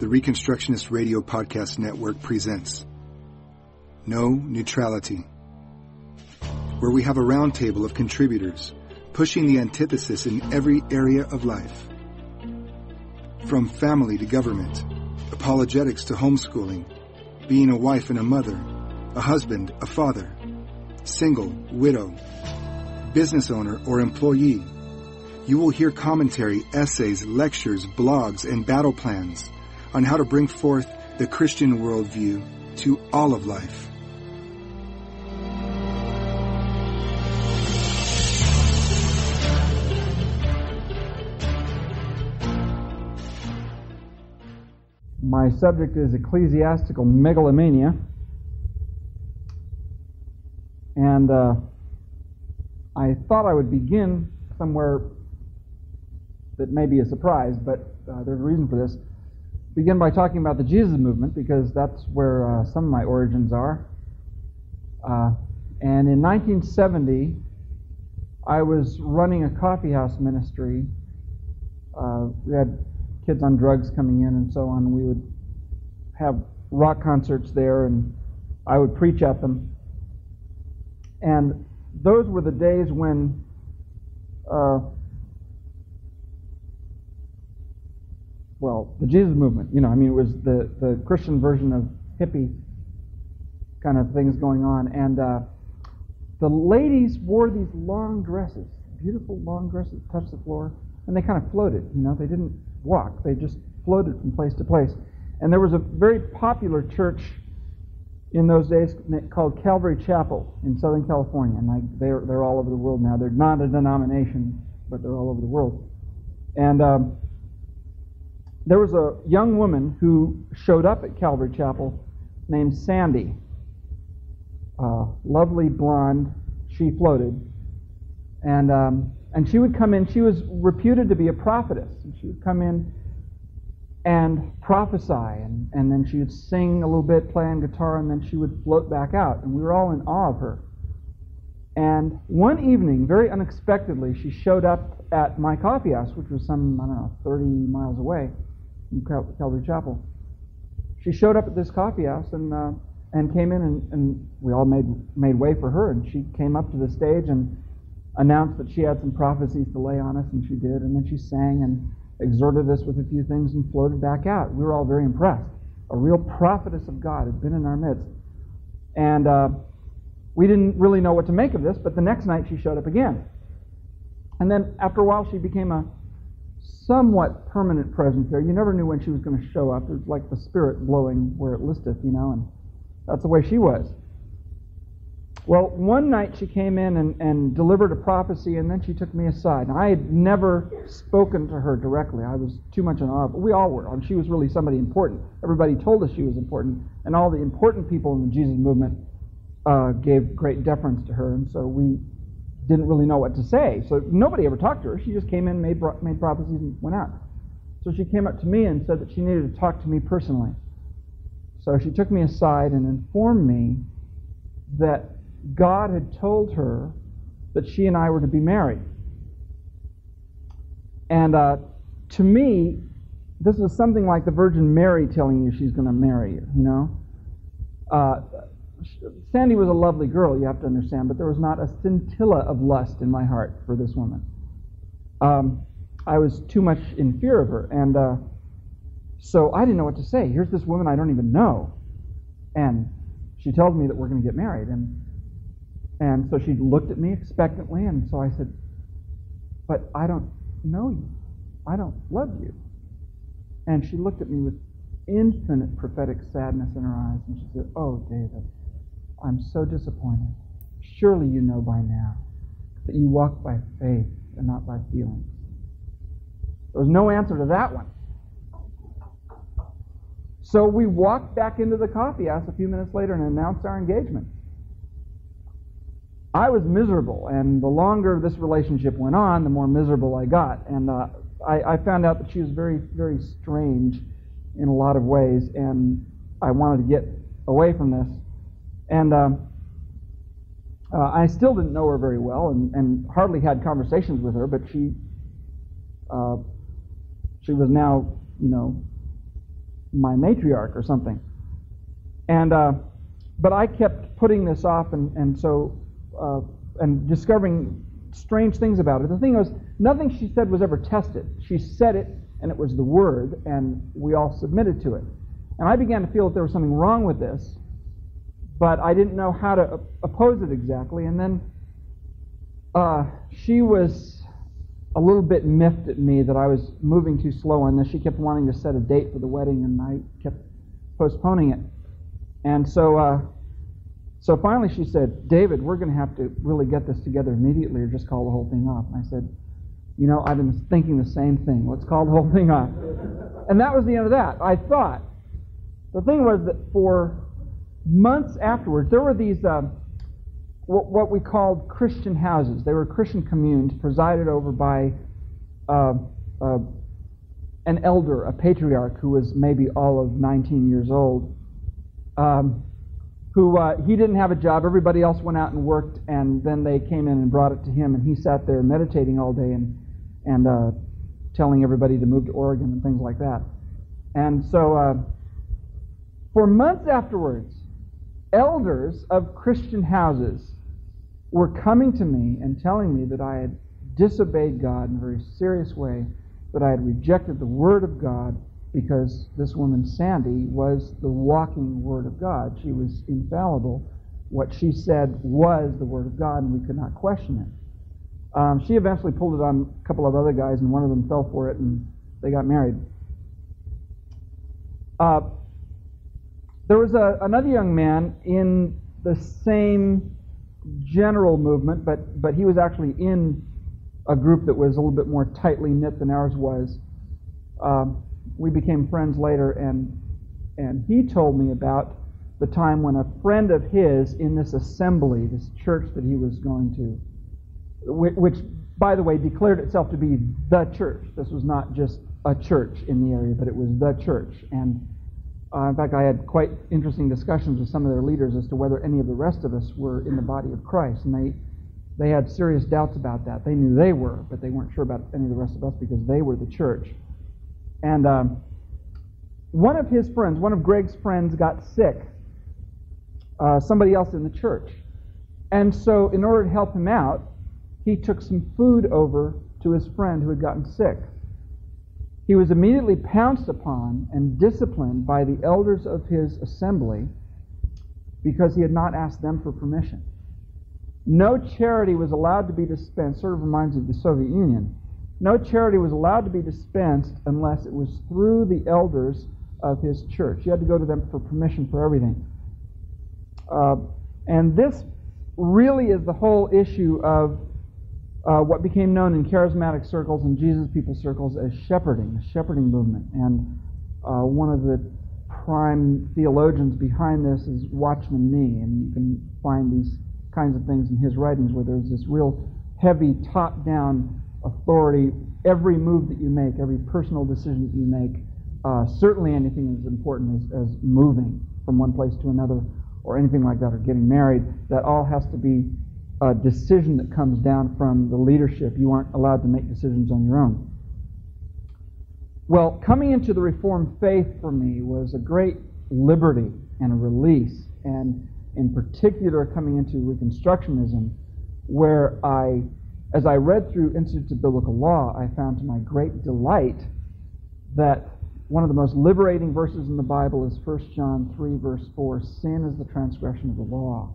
the Reconstructionist Radio Podcast Network presents No Neutrality, where we have a roundtable of contributors pushing the antithesis in every area of life. From family to government, apologetics to homeschooling, being a wife and a mother, a husband, a father, single, widow, business owner, or employee. You will hear commentary, essays, lectures, blogs, and battle plans on how to bring forth the Christian worldview to all of life. My subject is ecclesiastical megalomania. And uh, I thought I would begin somewhere that may be a surprise, but uh, there's a reason for this. Begin by talking about the Jesus movement because that's where uh, some of my origins are. Uh, and in 1970, I was running a coffeehouse ministry. Uh, we had kids on drugs coming in and so on. We would have rock concerts there, and I would preach at them. And those were the days when well, the Jesus movement, you know, I mean, it was the, the Christian version of hippie kind of things going on. And uh, the ladies wore these long dresses, beautiful long dresses, touched the floor, and they kind of floated, you know, they didn't walk, they just floated from place to place. And there was a very popular church in those days called Calvary Chapel in Southern California. And they're, they're all over the world now. They're not a denomination, but they're all over the world. And um, there was a young woman who showed up at Calvary Chapel named Sandy. Uh, lovely blonde. She floated. And, um, and she would come in. She was reputed to be a prophetess. And she would come in and prophesy. And, and then she would sing a little bit, play on guitar, and then she would float back out. And we were all in awe of her. And one evening, very unexpectedly, she showed up at my coffee house, which was some, I don't know, 30 miles away from Cal- Calvary Chapel. She showed up at this coffee house and, uh, and came in, and, and we all made, made way for her. And she came up to the stage and announced that she had some prophecies to lay on us, and she did. And then she sang and exhorted us with a few things and floated back out. We were all very impressed. A real prophetess of God had been in our midst. And uh, we didn't really know what to make of this, but the next night she showed up again. And then after a while, she became a somewhat permanent presence there. You never knew when she was going to show up. It was like the spirit blowing where it listeth, you know, and that's the way she was. Well, one night she came in and, and delivered a prophecy, and then she took me aside. Now, I had never spoken to her directly. I was too much in awe. But we all were. And she was really somebody important. Everybody told us she was important, and all the important people in the Jesus movement uh, gave great deference to her, and so we didn't really know what to say. So nobody ever talked to her. She just came in, made, made prophecies, and went out. So she came up to me and said that she needed to talk to me personally. So she took me aside and informed me that God had told her that she and I were to be married. And uh, to me, this was something like the Virgin Mary telling you she's going to marry you, you know? Uh, Sandy was a lovely girl, you have to understand, but there was not a scintilla of lust in my heart for this woman. Um, I was too much in fear of her, and uh, so I didn't know what to say. Here's this woman I don't even know, and she tells me that we're going to get married, and and so she looked at me expectantly, and so I said, But I don't know you. I don't love you. And she looked at me with infinite prophetic sadness in her eyes, and she said, Oh, David, I'm so disappointed. Surely you know by now that you walk by faith and not by feelings. There was no answer to that one. So we walked back into the coffee house a few minutes later and announced our engagement. I was miserable, and the longer this relationship went on, the more miserable I got. And uh, I, I, found out that she was very, very strange in a lot of ways, and I wanted to get away from this. And um, uh, I still didn't know her very well, and, and, hardly had conversations with her. But she, uh, she was now, you know, my matriarch or something. And uh, but I kept putting this off, and and so uh, and discovering strange things about her. The thing was, nothing she said was ever tested. She said it, and it was the word, and we all submitted to it. And I began to feel that there was something wrong with this, but I didn't know how to oppose it exactly. And then uh, she was a little bit miffed at me that I was moving too slow on this. She kept wanting to set a date for the wedding, and I kept postponing it. And so, uh, so finally, she said, "David, we're going to have to really get this together immediately, or just call the whole thing off." And I said, "You know, I've been thinking the same thing. Let's call the whole thing off." And that was the end of that. I thought. The thing was that for months afterwards, there were these. Uh, what we called Christian houses. They were Christian communes presided over by uh, uh, an elder, a patriarch who was maybe all of 19 years old. Um, who uh, he didn't have a job. Everybody else went out and worked, and then they came in and brought it to him, and he sat there meditating all day and and uh, telling everybody to move to Oregon and things like that. And so, uh, for months afterwards, elders of Christian houses were coming to me and telling me that I had disobeyed God in a very serious way, that I had rejected the Word of God because this woman, Sandy, was the walking Word of God. She was infallible. What she said was the Word of God, and we could not question it. Um, she eventually pulled it on a couple of other guys, and one of them fell for it, and they got married. Uh, there was a, another young man in the same general movement, but, but he was actually in a group that was a little bit more tightly knit than ours was. Um, we became friends later, and, and he told me about the time when a friend of his in this assembly, this church that he was going to, which, by the way, declared itself to be the church. This was not just a church in the area, but it was the church. And uh, in fact, I had quite interesting discussions with some of their leaders as to whether any of the rest of us were in the body of Christ, and they they had serious doubts about that. They knew they were, but they weren't sure about any of the rest of us because they were the church. And um, one of his friends, one of Greg's friends, got sick. Uh, somebody else in the church, and so in order to help him out, he took some food over to his friend who had gotten sick. He was immediately pounced upon and disciplined by the elders of his assembly because he had not asked them for permission. No charity was allowed to be dispensed, sort of reminds me of the Soviet Union. No charity was allowed to be dispensed unless it was through the elders of his church. You had to go to them for permission for everything. Uh, and this really is the whole issue of uh, what became known in charismatic circles and Jesus people circles as shepherding, the shepherding movement. And uh, one of the prime theologians behind this is Watchman Nee, and you can find these kinds of things in his writings where there's this real heavy top down authority. Every move that you make, every personal decision that you make, uh, certainly anything as important as, as moving from one place to another or anything like that, or getting married, that all has to be a decision that comes down from the leadership. You aren't allowed to make decisions on your own. Well, coming into the Reformed faith for me was a great liberty and a release, and in particular, coming into Reconstructionism, where I, as I read through Institutes of Biblical Law, I found to my great delight that one of the most liberating verses in the Bible is 1 John 3, verse 4 Sin is the transgression of the law.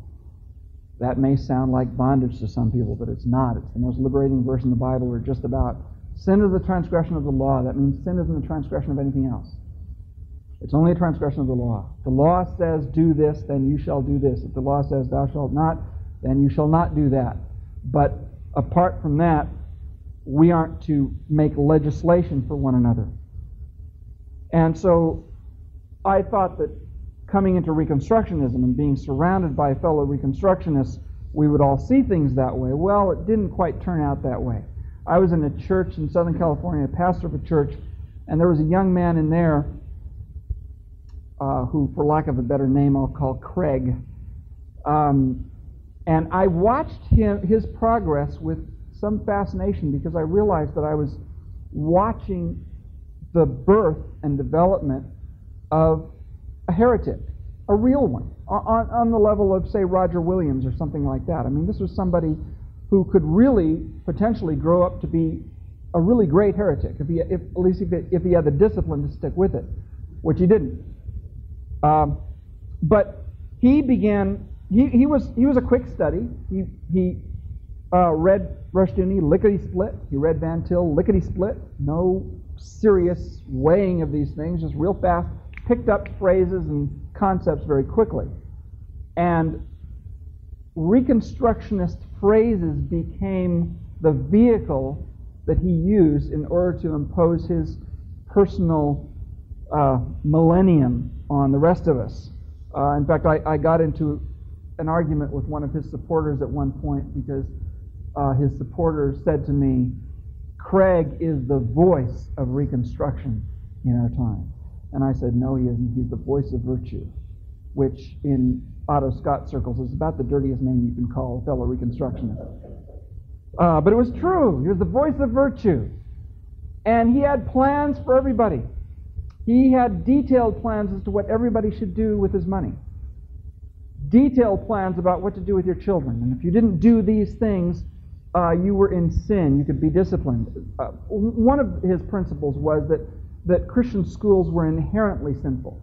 That may sound like bondage to some people, but it's not. It's the most liberating verse in the Bible, or just about. Sin is the transgression of the law. That means sin isn't the transgression of anything else. It's only a transgression of the law. If the law says, do this, then you shall do this. If the law says, thou shalt not, then you shall not do that. But apart from that, we aren't to make legislation for one another. And so I thought that coming into Reconstructionism and being surrounded by fellow Reconstructionists, we would all see things that way. Well, it didn't quite turn out that way. I was in a church in Southern California, a pastor of a church, and there was a young man in there uh, who, for lack of a better name, I'll call Craig. Um, and I watched him, his progress with some fascination because I realized that I was watching the birth and development of a heretic, a real one, on, on the level of, say, Roger Williams or something like that. I mean, this was somebody who could really potentially grow up to be a really great heretic, if he, if, at least if, if he had the discipline to stick with it, which he didn't. Um, but he began. He, he was he was a quick study. He he uh, read Rushdoony lickety split. He read Van Til lickety split. No serious weighing of these things, just real fast. Picked up phrases and concepts very quickly, and Reconstructionist phrases became the vehicle that he used in order to impose his personal uh, millennium on the rest of us. Uh, in fact, I, I, got into an argument with one of his supporters at one point because uh, his supporter said to me, Craig is the voice of Reconstruction in our time. And I said, No, he isn't. He's the voice of virtue, which in Otto Scott circles is about the dirtiest name you can call a fellow Reconstructionist. Uh, but it was true. He was the voice of virtue. And he had plans for everybody. He had detailed plans as to what everybody should do with his money. Detailed plans about what to do with your children. And if you didn't do these things, uh, you were in sin. You could be disciplined. Uh, one of his principles was that, that Christian schools were inherently sinful.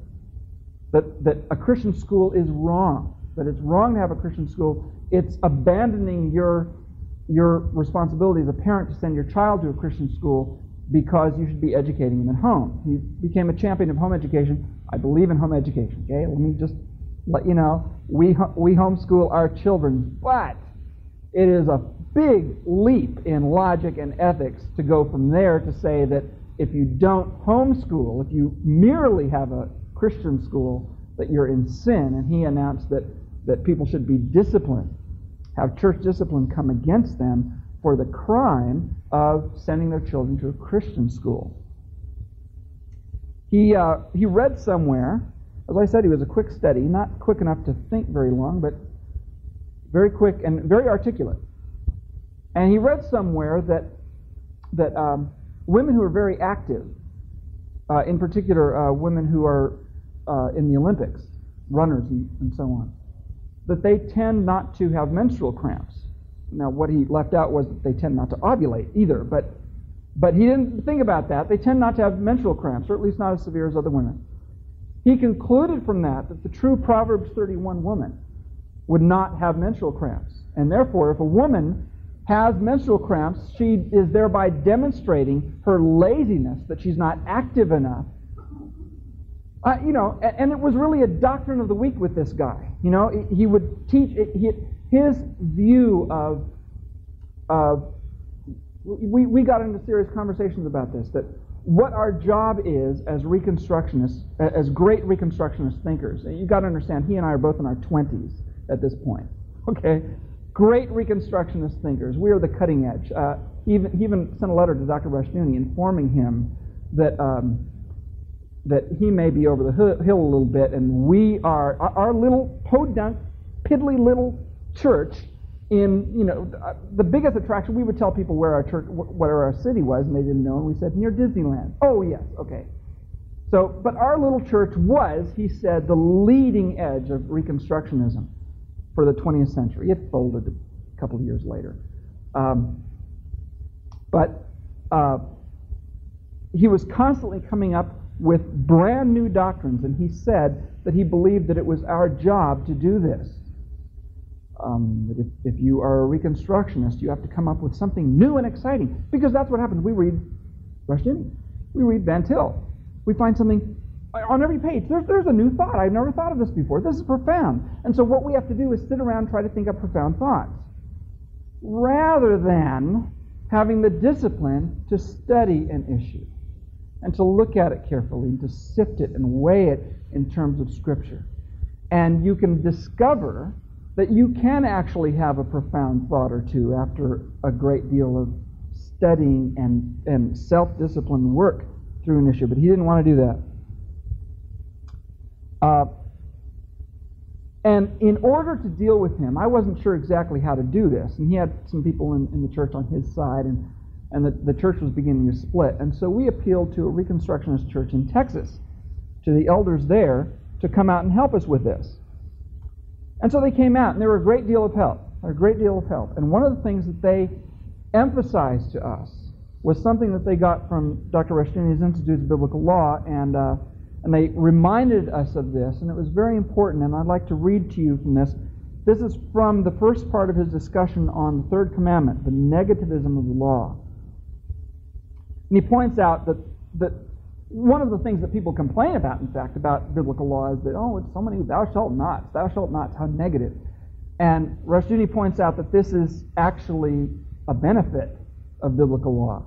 That, that a Christian school is wrong. That it's wrong to have a Christian school. It's abandoning your your responsibility as a parent to send your child to a Christian school because you should be educating them at home. He became a champion of home education. I believe in home education. Okay, let me just let you know we we homeschool our children, but it is a big leap in logic and ethics to go from there to say that if you don't homeschool, if you merely have a Christian school, that you're in sin. And he announced that that people should be disciplined have church discipline come against them for the crime of sending their children to a Christian school. He, uh, he read somewhere, as I said, he was a quick study, not quick enough to think very long, but very quick and very articulate. And he read somewhere that, that um, women who are very active, uh, in particular uh, women who are uh, in the Olympics, runners and, and so on, that they tend not to have menstrual cramps. Now, what he left out was that they tend not to ovulate either, but, but he didn't think about that. They tend not to have menstrual cramps, or at least not as severe as other women. He concluded from that that the true Proverbs 31 woman would not have menstrual cramps. And therefore, if a woman has menstrual cramps, she is thereby demonstrating her laziness, that she's not active enough uh, you know, and, it was really a doctrine of the week with this guy. You know, he would teach he, his view of of we, we got into serious conversations about this that what our job is as reconstructionists as great reconstructionist thinkers You've got to understand he and i are both in our 20s at this point okay great reconstructionist thinkers we are the cutting edge uh, even, he even sent a letter to dr rushdoony informing him that um, that he may be over the hill a little bit, and we are our, little podunk, piddly little church in you know uh, the biggest attraction. We would tell people where our church, where our city was, and they didn't know, and we said near Disneyland. Oh yes, okay. So, but our little church was, he said, the leading edge of Reconstructionism for the 20th century. It folded a couple of years later, um, but uh, he was constantly coming up with brand new doctrines, and he said that he believed that it was our job to do this. Um, that if, if you are a Reconstructionist, you have to come up with something new and exciting, because that's what happens. We read Rushdoony, we read Van Til, we find something on every page. There's, there's a new thought. I've never thought of this before. This is profound. And so what we have to do is sit around and try to think up profound thoughts, rather than having the discipline to study an issue and to look at it carefully and to sift it and weigh it in terms of Scripture. And you can discover that you can actually have a profound thought or two after a great deal of studying and, and self disciplined work through an issue. But he didn't want to do that. Uh, and in order to deal with him, I wasn't sure exactly how to do this. And he had some people in, in the church on his side, and and the, the church was beginning to split. And so we appealed to a Reconstructionist church in Texas. to the elders there to come out and help us with this. And so they came out, and they were a great deal of help. A great deal of help. And one of the things that they emphasized to us was something that they got from Dr. Rushdoony's Institute of Biblical Law, and, uh, and they reminded us of this, and it was very important, and I'd like to read to you from this. This is from the first part of his discussion on the third commandment, the negativism of the law. And he points out that, that one of the things that people complain about, in fact, about biblical law is that, oh, it's so many thou shalt not, thou shalt not, how negative. And Rushdoony points out that this is actually a benefit of biblical law.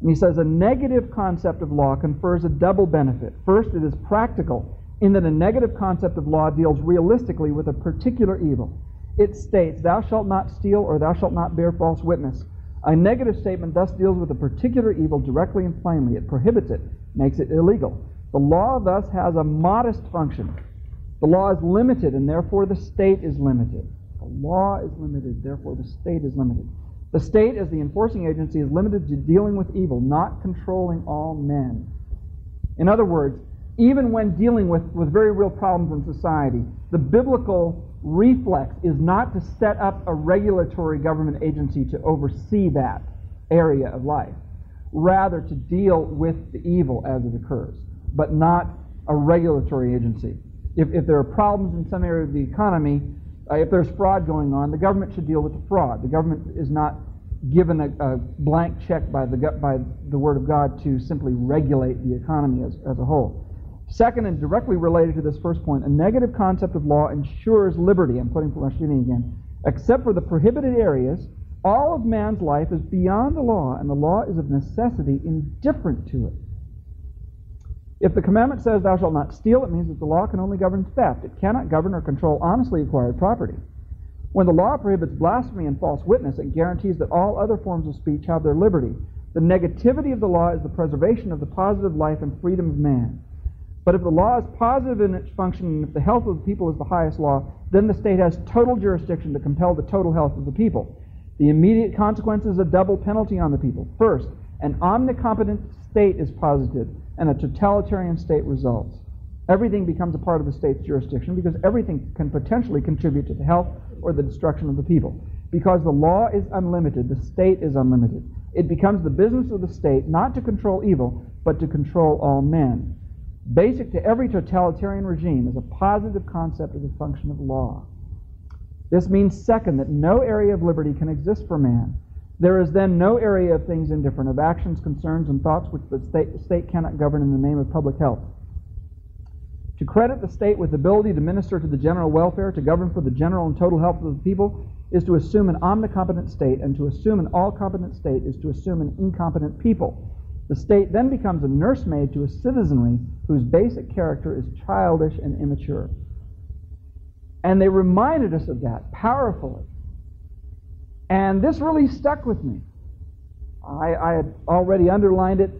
And he says a negative concept of law confers a double benefit. First, it is practical, in that a negative concept of law deals realistically with a particular evil. It states, Thou shalt not steal, or thou shalt not bear false witness. A negative statement thus deals with a particular evil directly and plainly. It prohibits it, makes it illegal. The law thus has a modest function. The law is limited, and therefore the state is limited. The law is limited, therefore the state is limited. The state, as the enforcing agency, is limited to dealing with evil, not controlling all men. In other words, even when dealing with, with very real problems in society, the biblical reflex is not to set up a regulatory government agency to oversee that area of life. Rather, to deal with the evil as it occurs, but not a regulatory agency. If, if there are problems in some area of the economy, uh, if there's fraud going on, the government should deal with the fraud. The government is not given a, a blank check by the, by the Word of God to simply regulate the economy as, as a whole. Second, and directly related to this first point, a negative concept of law ensures liberty. I'm quoting from again. Except for the prohibited areas, all of man's life is beyond the law, and the law is of necessity indifferent to it. If the commandment says, Thou shalt not steal, it means that the law can only govern theft. It cannot govern or control honestly acquired property. When the law prohibits blasphemy and false witness, it guarantees that all other forms of speech have their liberty. The negativity of the law is the preservation of the positive life and freedom of man. But if the law is positive in its function, and if the health of the people is the highest law, then the state has total jurisdiction to compel the total health of the people. The immediate consequence is a double penalty on the people. First, an omnicompetent state is posited and a totalitarian state results. Everything becomes a part of the state's jurisdiction because everything can potentially contribute to the health or the destruction of the people. Because the law is unlimited, the state is unlimited. It becomes the business of the state not to control evil, but to control all men. Basic to every totalitarian regime is a positive concept of the function of law. This means, second, that no area of liberty can exist for man there is then no area of things indifferent, of actions, concerns, and thoughts which the state, state cannot govern in the name of public health. To credit the state with the ability to minister to the general welfare, to govern for the general and total health of the people, is to assume an omnicompetent state, and to assume an all competent state is to assume an incompetent people. The state then becomes a nursemaid to a citizenry whose basic character is childish and immature. And they reminded us of that powerfully and this really stuck with me. I, I had already underlined it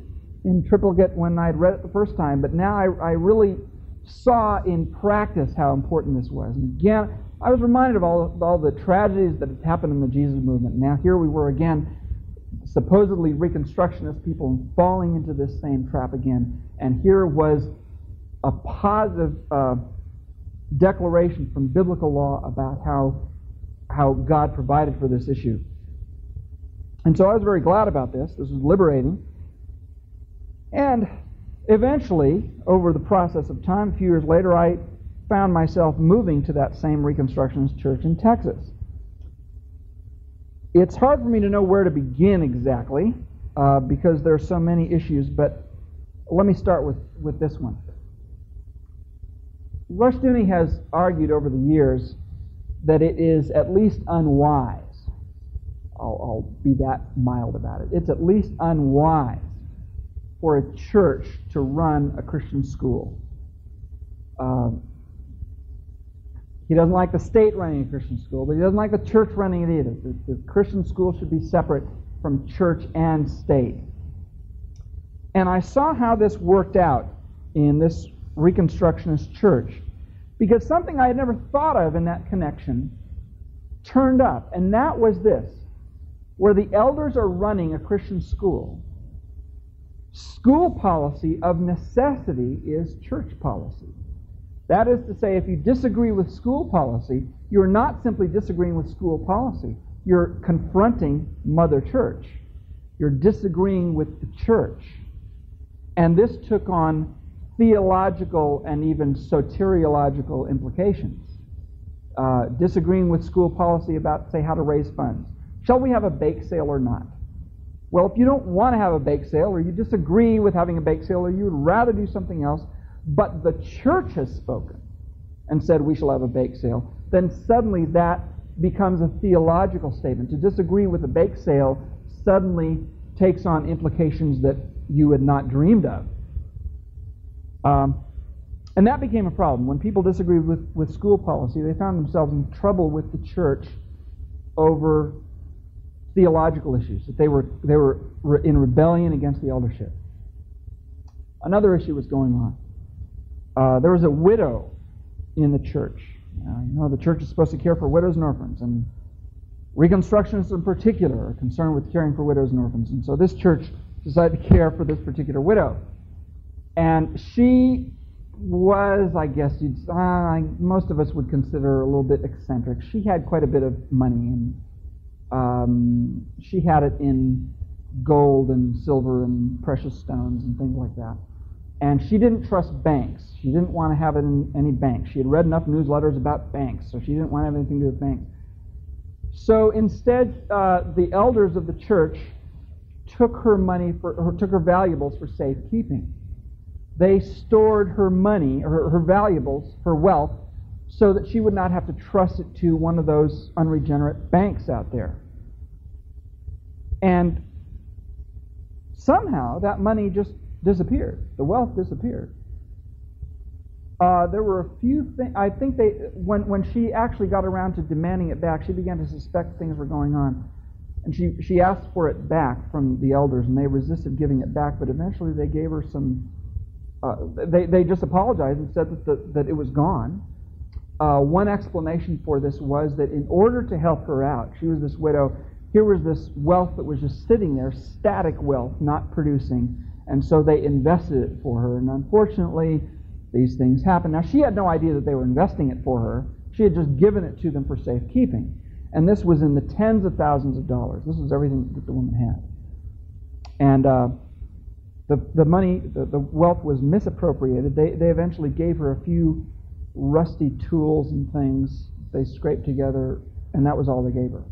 in triplicate when I'd read it the first time, but now I, I really saw in practice how important this was. And again, I was reminded of all, of all the tragedies that had happened in the Jesus movement. Now here we were again, supposedly Reconstructionist people falling into this same trap again. And here was a positive uh, declaration from biblical law about how how God provided for this issue. And so I was very glad about this. This was liberating. And eventually, over the process of time, a few years later, I found myself moving to that same Reconstructionist church in Texas. It's hard for me to know where to begin exactly uh, because there are so many issues, but let me start with, with this one. Rushdoony has argued over the years that it is at least unwise. I'll, I'll be that mild about it. It's at least unwise for a church to run a Christian school. Um, he doesn't like the state running a Christian school, but he doesn't like the church running it either. The, the Christian school should be separate from church and state. And I saw how this worked out in this Reconstructionist church because something I had never thought of in that connection turned up, and that was this where the elders are running a Christian school, School policy of necessity is church policy. That is to say, if you disagree with school policy, you're not simply disagreeing with school policy, you're confronting Mother Church. You're disagreeing with the church. And this took on theological and even soteriological implications. Uh, disagreeing with school policy about, say, how to raise funds. Shall we have a bake sale or not? Well, if you don't want to have a bake sale, or you disagree with having a bake sale, or you would rather do something else, but the church has spoken and said we shall have a bake sale, then suddenly that becomes a theological statement. To disagree with a bake sale suddenly takes on implications that you had not dreamed of. Um, and that became a problem. When people disagreed with, with school policy, they found themselves in trouble with the church over theological issues, that they were, they were in rebellion against the eldership. Another issue was going on. Uh, there was a widow in the church. Uh, you know, the church is supposed to care for widows and orphans, and Reconstructionists in particular are concerned with caring for widows and orphans. And so this church decided to care for this particular widow. And she was, I guess, uh, most of us would consider a little bit eccentric. She had quite a bit of money, and um, she had it in gold and silver and precious stones and things like that. And she didn't trust banks. She didn't want to have it in any banks. She had read enough newsletters about banks, so she didn't want to have anything to do with banks. So instead, uh, the elders of the church took her money for, or took her valuables for safekeeping. They stored her money, or her valuables, her wealth, so that she would not have to trust it to one of those unregenerate banks out there. And somehow that money just disappeared. The wealth disappeared. Uh, there were a few things. I think they, when when she actually got around to demanding it back, she began to suspect things were going on, and she she asked for it back from the elders, and they resisted giving it back. But eventually, they gave her some. Uh, they they just apologized and said that the, that it was gone. Uh, one explanation for this was that in order to help her out, she was this widow. Here was this wealth that was just sitting there, static wealth, not producing, and so they invested it for her. And unfortunately these things happen. Now, she had no idea that they were investing it for her. She had just given it to them for safekeeping. And this was in the tens of thousands of dollars. This was everything that the woman had. And uh, the, the money, the, the wealth was misappropriated. They, they eventually gave her a few rusty tools and things they scraped together, and that was all they gave her.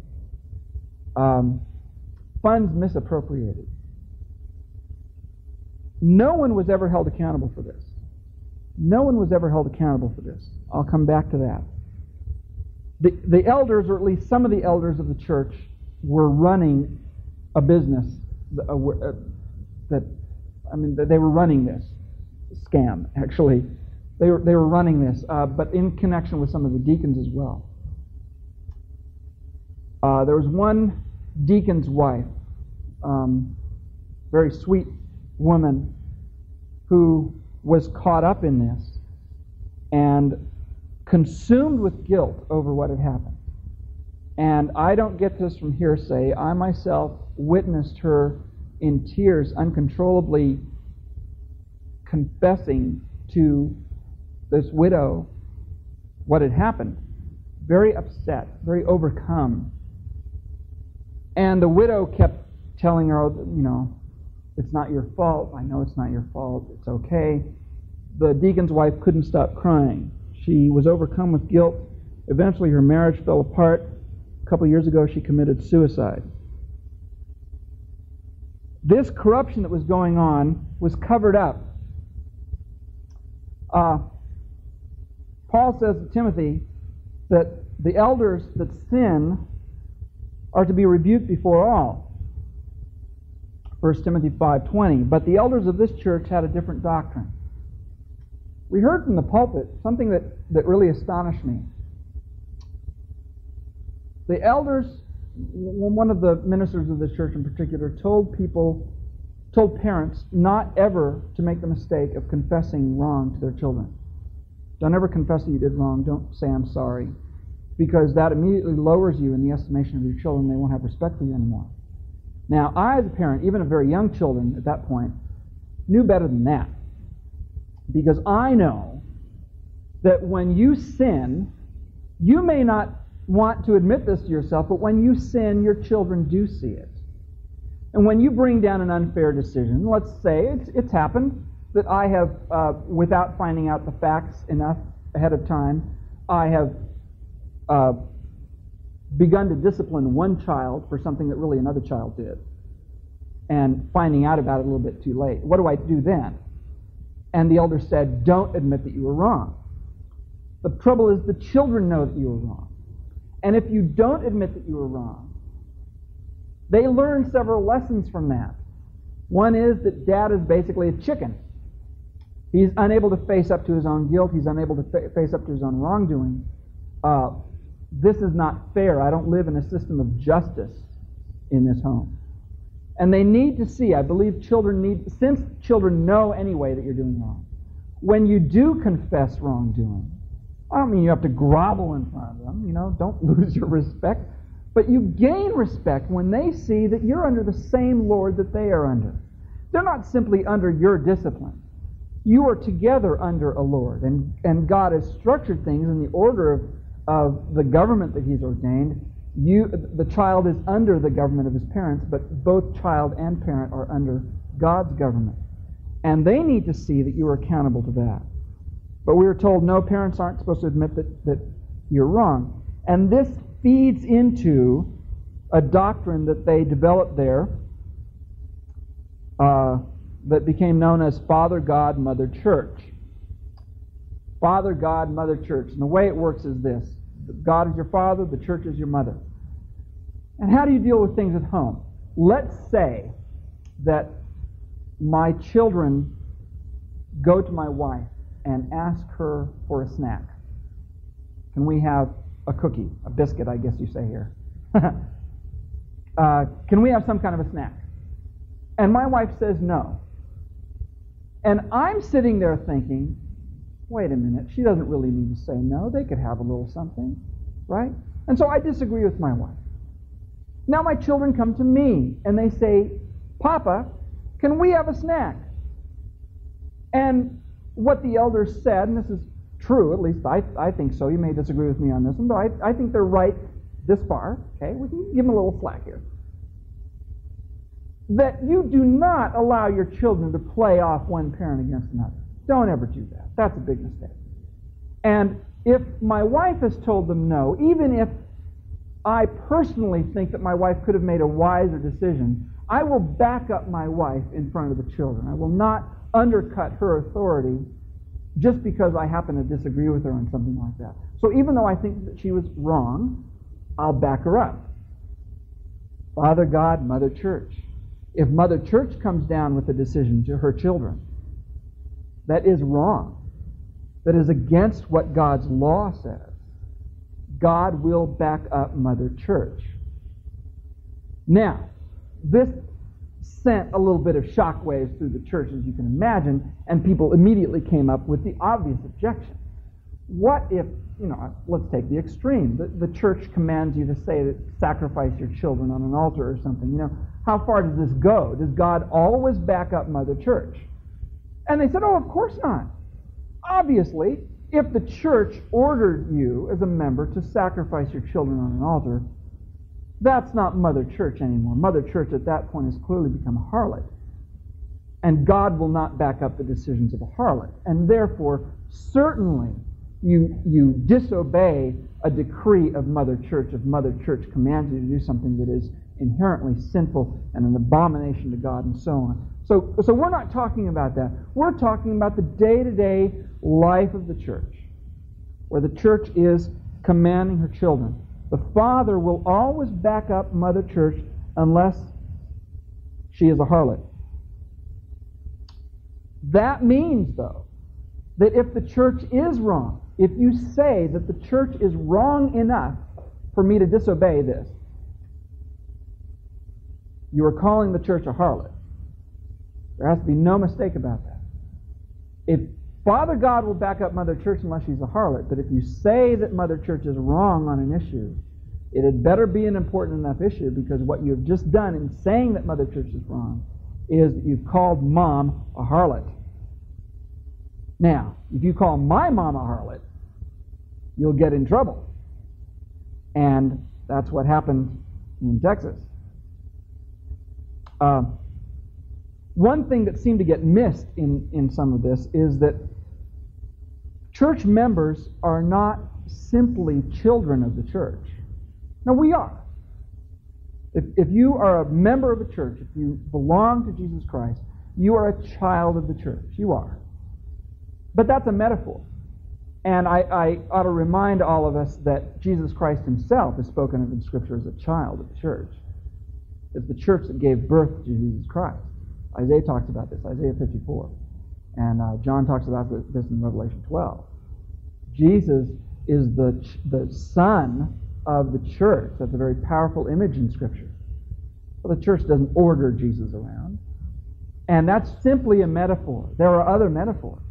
Um, funds misappropriated. No one was ever held accountable for this. No one was ever held accountable for this. I'll come back to that. The, the elders, or at least some of the elders of the church, were running a business that, I mean, they were running this scam, actually. They were, they were running this, uh, but in connection with some of the deacons as well. Uh, there was one deacon's wife, um, very sweet woman, who was caught up in this and consumed with guilt over what had happened. And I don't get this from hearsay. I myself witnessed her in tears, uncontrollably confessing to this widow what had happened. Very upset, very overcome. And the widow kept telling her, you know, it's not your fault. I know it's not your fault. It's okay. The deacon's wife couldn't stop crying. She was overcome with guilt. Eventually, her marriage fell apart. A couple years ago, she committed suicide. This corruption that was going on was covered up. Uh, Paul says to Timothy that the elders that sin are to be rebuked before all. 1 Timothy 5:20. But the elders of this church had a different doctrine. We heard from the pulpit something that, that really astonished me. The elders, one of the ministers of the church in particular, told people, told parents not ever to make the mistake of confessing wrong to their children. Don't ever confess that you did wrong. Don't say I'm sorry. Because that immediately lowers you in the estimation of your children. They won't have respect for you anymore. Now, I, as a parent, even of very young children at that point, knew better than that. Because I know that when you sin, you may not want to admit this to yourself, but when you sin, your children do see it. And when you bring down an unfair decision, let's say it's, it's happened that I have, uh, without finding out the facts enough ahead of time, I have uh, begun to discipline one child for something that really another child did, and finding out about it a little bit too late. What do I do then? And the elder said, Don't admit that you were wrong. The trouble is, the children know that you were wrong. And if you don't admit that you were wrong, they learn several lessons from that. One is that dad is basically a chicken. He's unable to face up to his own guilt. He's unable to fa- face up to his own wrongdoing. Uh, this is not fair. I don't live in a system of justice in this home. And they need to see, I believe children need, since children know anyway that you're doing wrong, when you do confess wrongdoing, I don't mean you have to grovel in front of them, you know, don't lose your respect, but you gain respect when they see that you're under the same Lord that they are under. They're not simply under your discipline. You are together under a Lord, and, and God has structured things in the order of, of the government that He's ordained you, the child is under the government of his parents, but both child and parent are under God's government. And they need to see that you are accountable to that. But we are told no, parents aren't supposed to admit that, that you're wrong. And this feeds into a doctrine that they developed there uh, that became known as Father God, Mother Church. Father God, Mother Church. And the way it works is this God is your father, the church is your mother. And how do you deal with things at home? Let's say that my children go to my wife and ask her for a snack. Can we have a cookie, a biscuit, I guess you say here? uh, can we have some kind of a snack? And my wife says no. And I'm sitting there thinking, wait a minute, she doesn't really need to say no. They could have a little something, right? And so I disagree with my wife. Now my children come to me and they say, Papa, can we have a snack? And what the elders said, and this is true, at least I, I think so. You may disagree with me on this one, but I, I think they're right this far. Okay, we can give them a little slack here. That you do not allow your children to play off one parent against another. Don't ever do that. That's a big mistake. And if my wife has told them no, even if I personally think that my wife could have made a wiser decision, I will back up my wife in front of the children. I will not undercut her authority just because I happen to disagree with her on something like that. So even though I think that she was wrong, I'll back her up. Father God, Mother Church. If Mother Church comes down with a decision to her children, that is wrong, that is against what God's law says, God will back up Mother Church. Now, this sent a little bit of shockwaves through the church, as you can imagine, and people immediately came up with the obvious objection. What if, you know, let's take the extreme. The, the church commands you to say that sacrifice your children on an altar or something. You know, how far does this go? Does God always back up Mother Church? And they said, oh, of course not. Obviously, if the church ordered you as a member to sacrifice your children on an altar, that's not Mother Church anymore. Mother Church at that point has clearly become a harlot. And God will not back up the decisions of a harlot. And therefore, certainly, you, you disobey a decree of Mother Church if Mother Church commands you to do something that is inherently sinful and an abomination to God and so on. So, so we're not talking about that. We're talking about the day to day life of the church, where the church is commanding her children. The father will always back up Mother Church unless she is a harlot. That means, though, that if the church is wrong, if you say that the church is wrong enough for me to disobey this, you are calling the church a harlot. There has to be no mistake about that. If Father God will back up Mother Church unless she's a harlot, but if you say that Mother Church is wrong on an issue, it had better be an important enough issue because what you have just done in saying that Mother Church is wrong is that you've called mom a harlot. Now, if you call my mom a harlot, you'll get in trouble. And that's what happened in Texas. Uh, one thing that seemed to get missed in, in some of this is that church members are not simply children of the church. Now, we are. If, if you are a member of a church, if you belong to Jesus Christ, you are a child of the church. You are. But that's a metaphor. And I, I, ought to remind all of us that Jesus Christ himself is spoken of in Scripture as a child of the church. It's the church that gave birth to Jesus Christ. Isaiah talks about this, Isaiah 54. And uh, John talks about this in Revelation 12. Jesus is the, the son of the church. That's a very powerful image in Scripture. But the church doesn't order Jesus around. And that's simply a metaphor. There are other metaphors.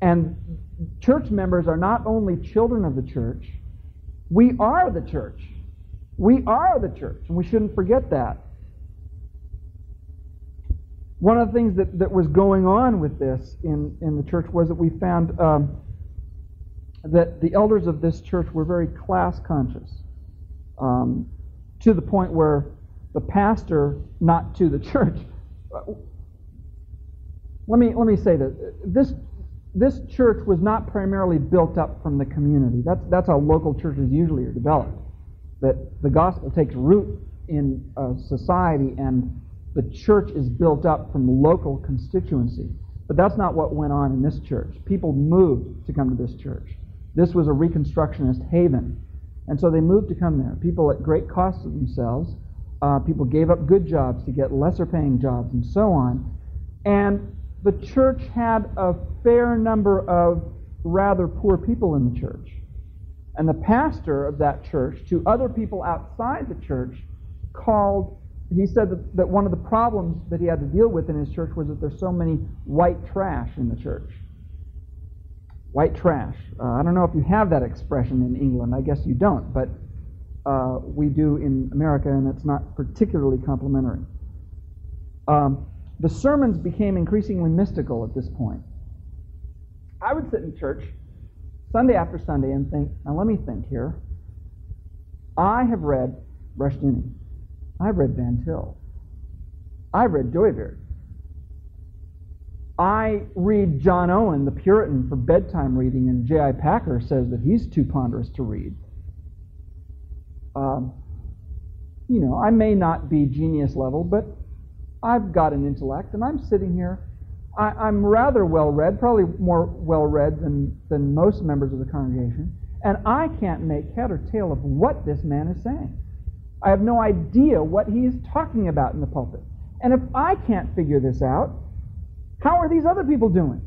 And church members are not only children of the church, we are the church. We are the church, and we shouldn't forget that. One of the things that, that was going on with this in, in the church was that we found um, that the elders of this church were very class conscious um, to the point where the pastor, not to the church, let me, let me say that this, this church was not primarily built up from the community. That's, that's how local churches usually are developed. That the gospel takes root in a society and the church is built up from local constituency. But that's not what went on in this church. People moved to come to this church. This was a Reconstructionist haven. And so they moved to come there. People at great cost to themselves. Uh, people gave up good jobs to get lesser paying jobs and so on. And the church had a fair number of rather poor people in the church. And the pastor of that church, to other people outside the church, called, he said that, that one of the problems that he had to deal with in his church was that there's so many white trash in the church. White trash. Uh, I don't know if you have that expression in England. I guess you don't, but uh, we do in America, and it's not particularly complimentary. Um, the sermons became increasingly mystical at this point. I would sit in church Sunday after Sunday and think, now let me think here. I have read Rushdoony. I've read Van Til. I've read Dooyeweerd. I read John Owen, the Puritan, for bedtime reading, and J.I. Packer says that he's too ponderous to read. Um, you know, I may not be genius level, but I've got an intellect, and I'm sitting here. I, am rather well read, probably more well read than, than most members of the congregation, and I can't make head or tail of what this man is saying. I have no idea what he is talking about in the pulpit. And if I can't figure this out, how are these other people doing?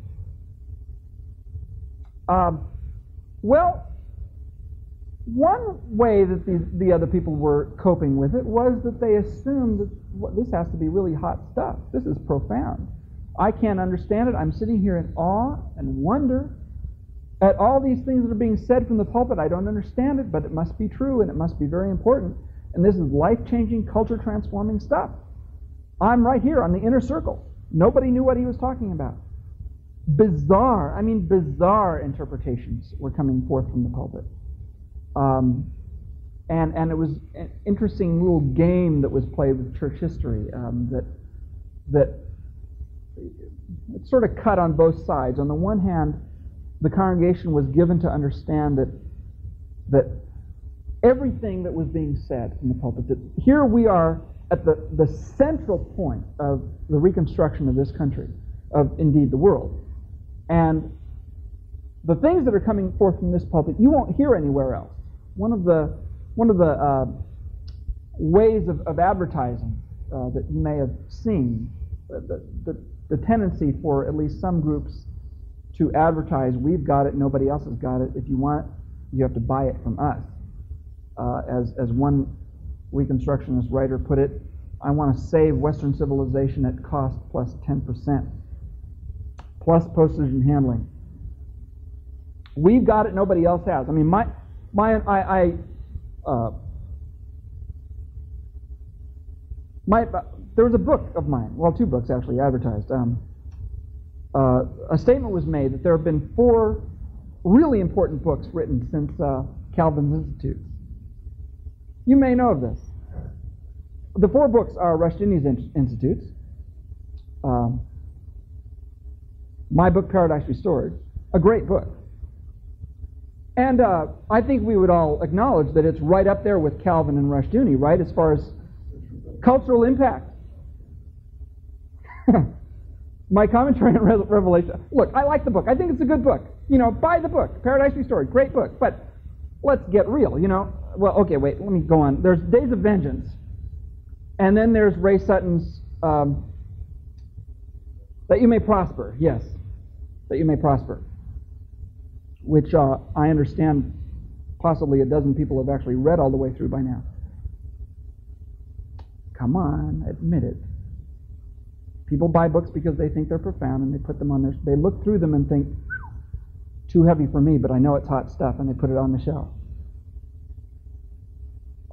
Um, well, one way that the, the other people were coping with it was that they assumed that well, this has to be really hot stuff. This is profound. I can't understand it. I'm sitting here in awe and wonder at all these things that are being said from the pulpit. I don't understand it, but it must be true and it must be very important. And this is life changing, culture transforming stuff. I'm right here on the inner circle. Nobody knew what he was talking about. Bizarre, I mean, bizarre interpretations were coming forth from the pulpit. Um, and, and it was an interesting little game that was played with church history um, that, that it sort of cut on both sides. On the one hand, the congregation was given to understand that, that everything that was being said from the pulpit, that here we are at the, the central point of the reconstruction of this country, of indeed the world. And the things that are coming forth from this pulpit, you won't hear anywhere else. One of the, one of the uh, ways of, of advertising uh, that you may have seen, uh, the, the, the tendency for at least some groups to advertise, we've got it, nobody else has got it. If you want you have to buy it from us. Uh, as, as one Reconstructionist writer put it, I want to save Western civilization at cost plus 10%, plus postage and handling. We've got it, nobody else has. I mean, my, my, I, I uh, My, uh, there was a book of mine, well, two books actually advertised. Um, uh, a statement was made that there have been four really important books written since uh, Calvin's Institutes. You may know of this. The four books are Rushdoony's Institutes, um, my book, Paradise Restored, a great book. And uh, I think we would all acknowledge that it's right up there with Calvin and Rushdoony, right, as far as cultural impact. My commentary on Revelation. Look, I like the book. I think it's a good book. You know, buy the book. Paradise Restored, great book. But let's get real, you know. Well, okay, wait, let me go on. There's Days of Vengeance. And then there's Ray Sutton's um, That You May Prosper. Yes, That You May Prosper which uh, I understand possibly a dozen people have actually read all the way through by now. Come on, admit it. People buy books because they think they're profound and they put them on their. They look through them and think, too heavy for me, but I know it's hot stuff, and they put it on the shelf.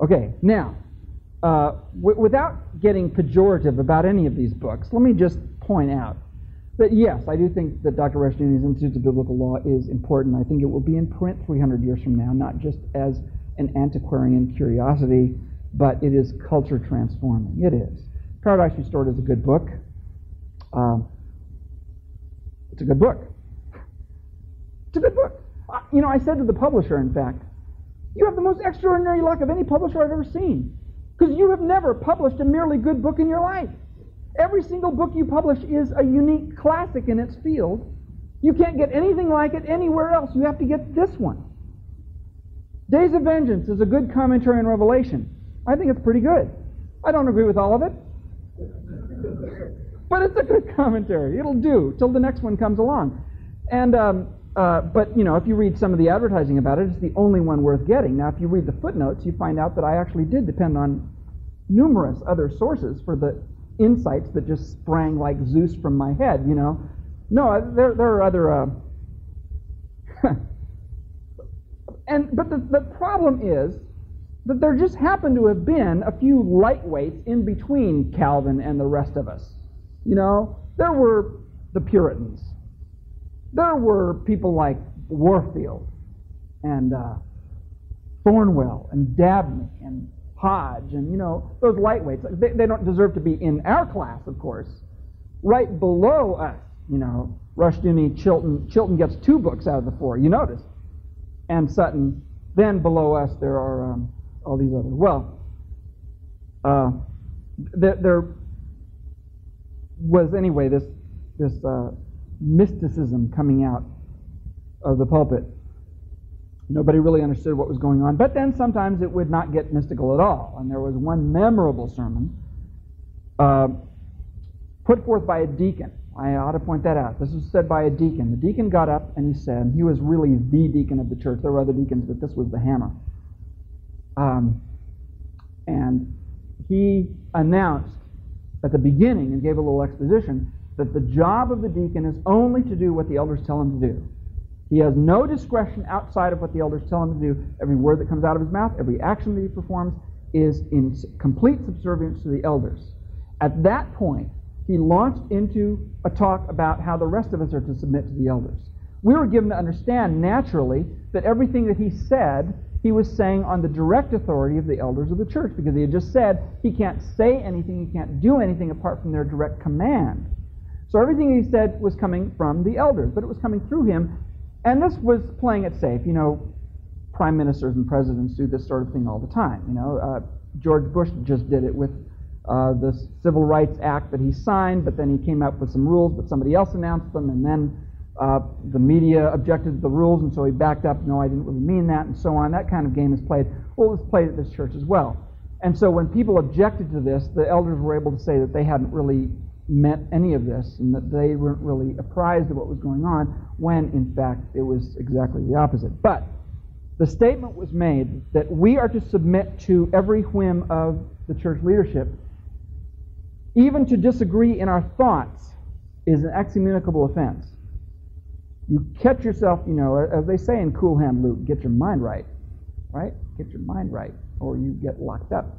Okay, now, uh, w- without getting pejorative about any of these books, let me just point out that yes, I do think that Dr. Rushdoony's Institutes of Biblical Law is important. I think it will be in print 300 years from now, not just as an antiquarian curiosity, but it is culture transforming. It is. Paradise Restored is a good book. Um, it's a good book. It's a good book. Uh, you know, I said to the publisher, in fact, you have the most extraordinary luck of any publisher I've ever seen. Because you have never published a merely good book in your life. Every single book you publish is a unique classic in its field. You can't get anything like it anywhere else. You have to get this one. Days of Vengeance is a good commentary on Revelation. I think it's pretty good. I don't agree with all of it. But it's a good commentary. It'll do till the next one comes along. And um, uh, but you know, if you read some of the advertising about it, it's the only one worth getting. Now, if you read the footnotes, you find out that I actually did depend on numerous other sources for the insights that just sprang like Zeus from my head, you know. No, there, there are other. Uh, and but the, the problem is that there just happened to have been a few lightweights in between Calvin and the rest of us. You know, there were the Puritans. There were people like Warfield and uh, Thornwell and Dabney and Hodge, and you know, those lightweights. They, they don't deserve to be in our class, of course. Right below us, you know, Rushdoony, Chilton. Chilton gets two books out of the four, you notice. And Sutton. Then below us, there are um, all these others. Well, uh, there, there, was, anyway, this, this uh, mysticism coming out of the pulpit Nobody really understood what was going on. But then sometimes it would not get mystical at all. And there was one memorable sermon uh, put forth by a deacon. I ought to point that out. This was said by a deacon. The deacon got up and he said, he was really the deacon of the church. There were other deacons, but this was the hammer. Um, and he announced at the beginning and gave a little exposition that the job of the deacon is only to do what the elders tell him to do. He has no discretion outside of what the elders tell him to do. Every word that comes out of his mouth, every action that he performs, is in complete subservience to the elders. At that point, he launched into a talk about how the rest of us are to submit to the elders. We were given to understand naturally that everything that he said, he was saying on the direct authority of the elders of the church, because he had just said he can't say anything, he can't do anything apart from their direct command. So everything he said was coming from the elders, but it was coming through him and this was playing it safe. You know, prime ministers and presidents do this sort of thing all the time. You know, uh, George Bush just did it with uh, the Civil Rights Act that he signed, but then he came up with some rules, but somebody else announced them, and then uh, the media objected to the rules, and so he backed up. No, I didn't really mean that, and so on. That kind of game is played. Well, it's played at this church as well. And so when people objected to this, the elders were able to say that they hadn't really meant any of this and that they weren't really apprised of what was going on when in fact it was exactly the opposite. But the statement was made that we are to submit to every whim of the church leadership. Even to disagree in our thoughts is an excommunicable offense. You catch yourself, you know, as they say in Cool Hand Luke, get your mind right, right? Get your mind right, or you get locked up.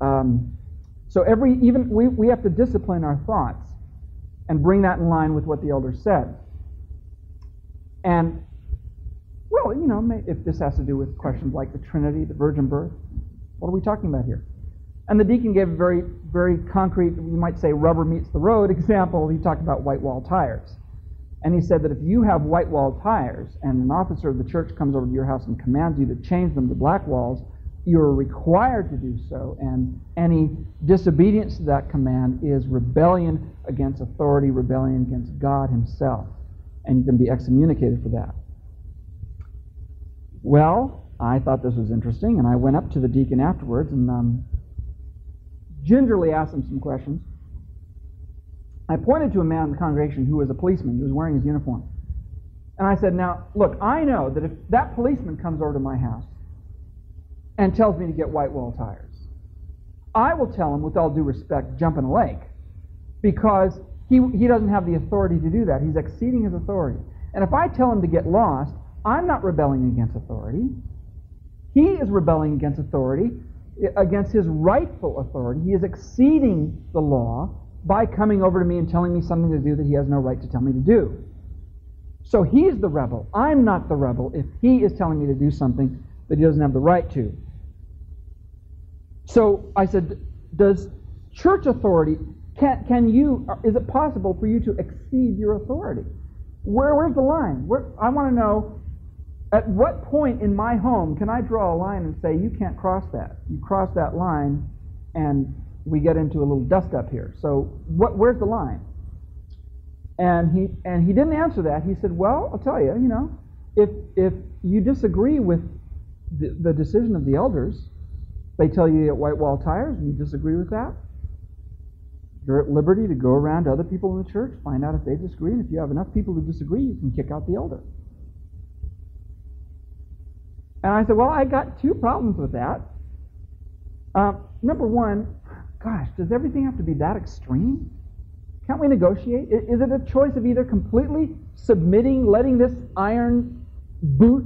Um, So every even we, we have to discipline our thoughts and bring that in line with what the elders said. And well, you know, if this has to do with questions like the Trinity, the virgin birth, what are we talking about here? And the deacon gave a very, very concrete, you might say rubber meets the road example. He talked about white wall tires. And he said that if you have white wall tires and an officer of the church comes over to your house and commands you to change them to black walls, you're required to do so. And any disobedience to that command is rebellion against authority, rebellion against God Himself. And you can be excommunicated for that. Well, I thought this was interesting, and I went up to the deacon afterwards and um, gingerly asked him some questions. I pointed to a man in the congregation who was a policeman. He was wearing his uniform. And I said, Now, look, I know that if that policeman comes over to my house and tells me to get white wall tires, I will tell him, with all due respect, jump in a lake because he, he doesn't have the authority to do that. He's exceeding his authority. And if I tell him to get lost, I'm not rebelling against authority. He is rebelling against authority, against his rightful authority. He is exceeding the law by coming over to me and telling me something to do that he has no right to tell me to do. So he's the rebel. I'm not the rebel if he is telling me to do something that he doesn't have the right to. So I said, does church authority, can, can you, is it possible for you to exceed your authority? Where, where's the line? Where, I want to know at what point in my home can I draw a line and say, you can't cross that? You cross that line, and we get into a little dust up here. So, what, where's the line? And he, and he didn't answer that. He said, well, I'll tell you, you know, if, if you disagree with the, the decision of the elders, they tell you at white wall tires, and you disagree with that, you're at liberty to go around to other people in the church, find out if they disagree, and if you have enough people who disagree, you can kick out the elder. And I said, Well, I got two problems with that. Uh, number one, gosh, does everything have to be that extreme? Can't we negotiate? Is it a choice of either completely submitting, letting this iron boot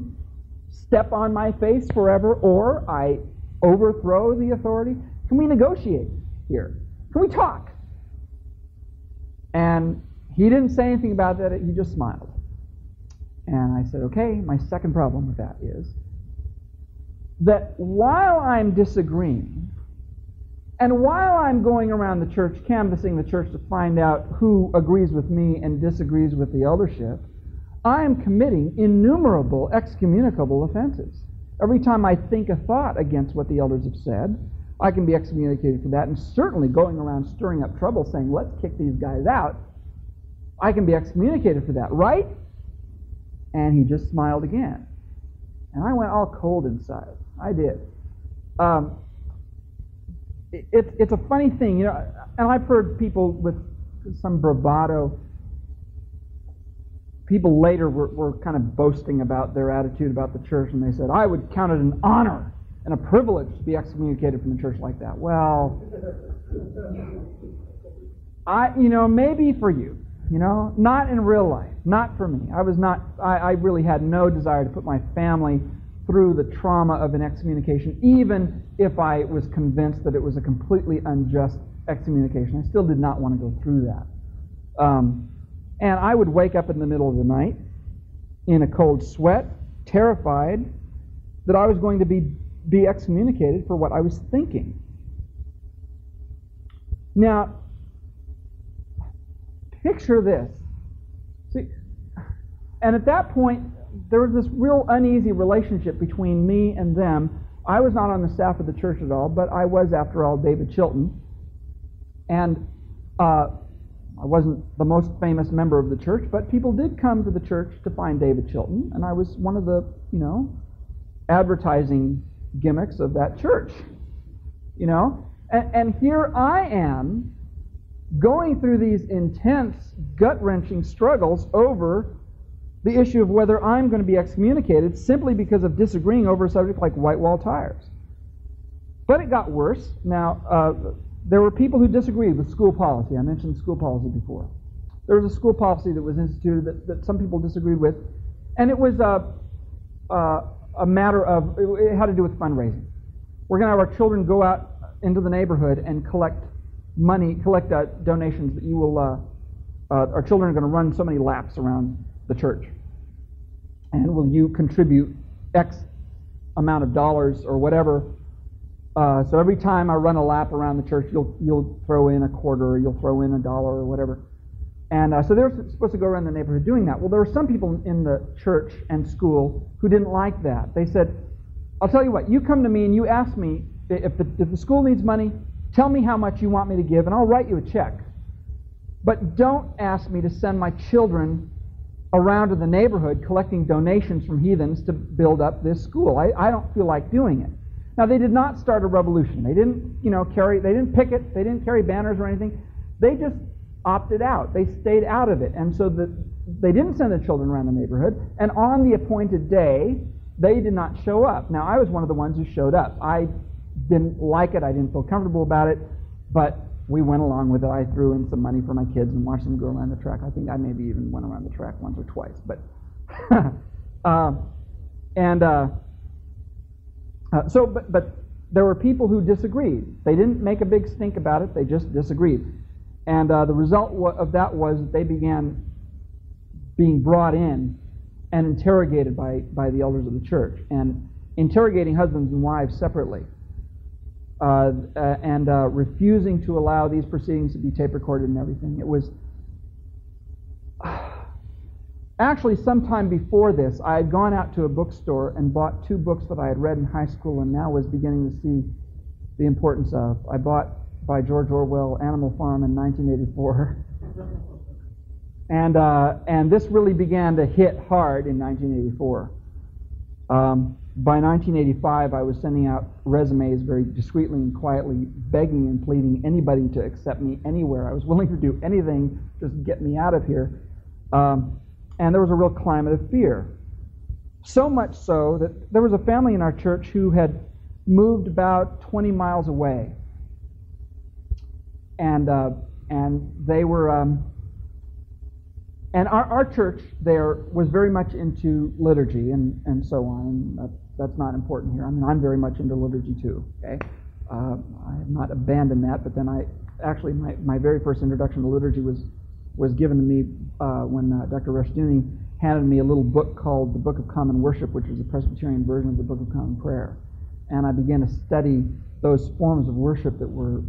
step on my face forever, or I overthrow the authority? Can we negotiate here? Can we talk? And he didn't say anything about that, he just smiled. And I said, okay, my second problem with that is that while I'm disagreeing, and while I'm going around the church, canvassing the church to find out who agrees with me and disagrees with the eldership, I am committing innumerable excommunicable offenses. Every time I think a thought against what the elders have said, I can be excommunicated for that. And certainly going around stirring up trouble saying, let's kick these guys out, I can be excommunicated for that, right? And he just smiled again. And I went all cold inside. I did. Um, it, it, it's a funny thing, you know, and I've heard people with some bravado. People later were, were kind of boasting about their attitude about the church, and they said, I would count it an honor and a privilege to be excommunicated from the church like that. Well, I, you know, maybe for you, you know, not in real life, not for me. I was not, I, I really had no desire to put my family through the trauma of an excommunication, even if I was convinced that it was a completely unjust excommunication. I still did not want to go through that. Um, and I would wake up in the middle of the night in a cold sweat, terrified that I was going to be, be excommunicated for what I was thinking. Now, picture this. See, and at that point, there was this real uneasy relationship between me and them. I was not on the staff of the church at all, but I was, after all, David Chilton. And uh, I wasn't the most famous member of the church, but people did come to the church to find David Chilton, and I was one of the, you know, advertising gimmicks of that church. You know? And, and here I am going through these intense, gut wrenching struggles over the issue of whether I'm going to be excommunicated simply because of disagreeing over a subject like white wall tires. But it got worse. Now, uh, there were people who disagreed with school policy. I mentioned school policy before. There was a school policy that was instituted that, that some people disagreed with, and it was a, a, a matter of, it had to do with fundraising. We're going to have our children go out into the neighborhood and collect money, collect uh, donations that you will, uh, uh, our children are going to run so many laps around the church. And will you contribute X amount of dollars or whatever? Uh, so every time I run a lap around the church, you'll, you'll throw in a quarter or you'll throw in a dollar or whatever. And uh, so they're supposed to go around the neighborhood doing that. Well, there were some people in the church and school who didn't like that. They said, I'll tell you what, you come to me and you ask me if the, if the school needs money, tell me how much you want me to give, and I'll write you a check. But don't ask me to send my children around to the neighborhood collecting donations from heathens to build up this school. I, I don't feel like doing it. Now, they did not start a revolution. They didn't, you know, carry, they didn't picket, they didn't carry banners or anything. They just opted out. They stayed out of it. And so the, they didn't send the children around the neighborhood. And on the appointed day, they did not show up. Now, I was one of the ones who showed up. I didn't like it. I didn't feel comfortable about it. But we went along with it. I threw in some money for my kids and watched them go around the track. I think I maybe even went around the track once or twice. But uh, and uh, uh, so, but but there were people who disagreed. They didn't make a big stink about it. They just disagreed. And uh, the result of that was that they began being brought in and interrogated by, by the elders of the church, and interrogating husbands and wives separately, uh, uh, and uh, refusing to allow these proceedings to be tape recorded and everything. It was actually sometime before this, I had gone out to a bookstore and bought two books that I had read in high school and now was beginning to see the importance of. I bought by George Orwell, Animal Farm in 1984. and, uh, and this really began to hit hard in 1984. Um, by 1985, I was sending out resumes very discreetly and quietly, begging and pleading anybody to accept me anywhere. I was willing to do anything just get me out of here. Um, and there was a real climate of fear. So much so that there was a family in our church who had moved about 20 miles away and uh, and they were um, and our, our church there was very much into liturgy and, and so on. And that, that's not important here. I mean, I'm very much into liturgy too. Okay, uh, I have not abandoned that, but then I actually my, my very first introduction to liturgy was was given to me uh, when uh, Dr. Rushdoony handed me a little book called the Book of Common Worship, which is a Presbyterian version of the Book of Common Prayer, and I began to study those forms of worship that were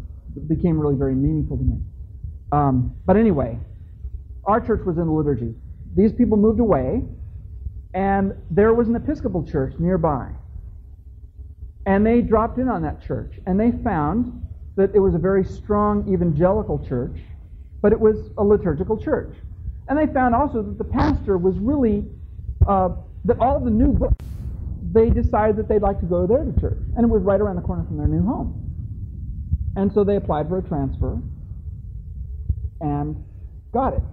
became really very meaningful to me. Um, but anyway, our church was in the liturgy. These people moved away, and there was an Episcopal church nearby. And they dropped in on that church, and they found that it was a very strong evangelical church, but it was a liturgical church. And they found also that the pastor was really, uh, that all the new books, they decided that they'd like to go there to church. And it was right around the corner from their new home. And so they applied for a transfer and got it.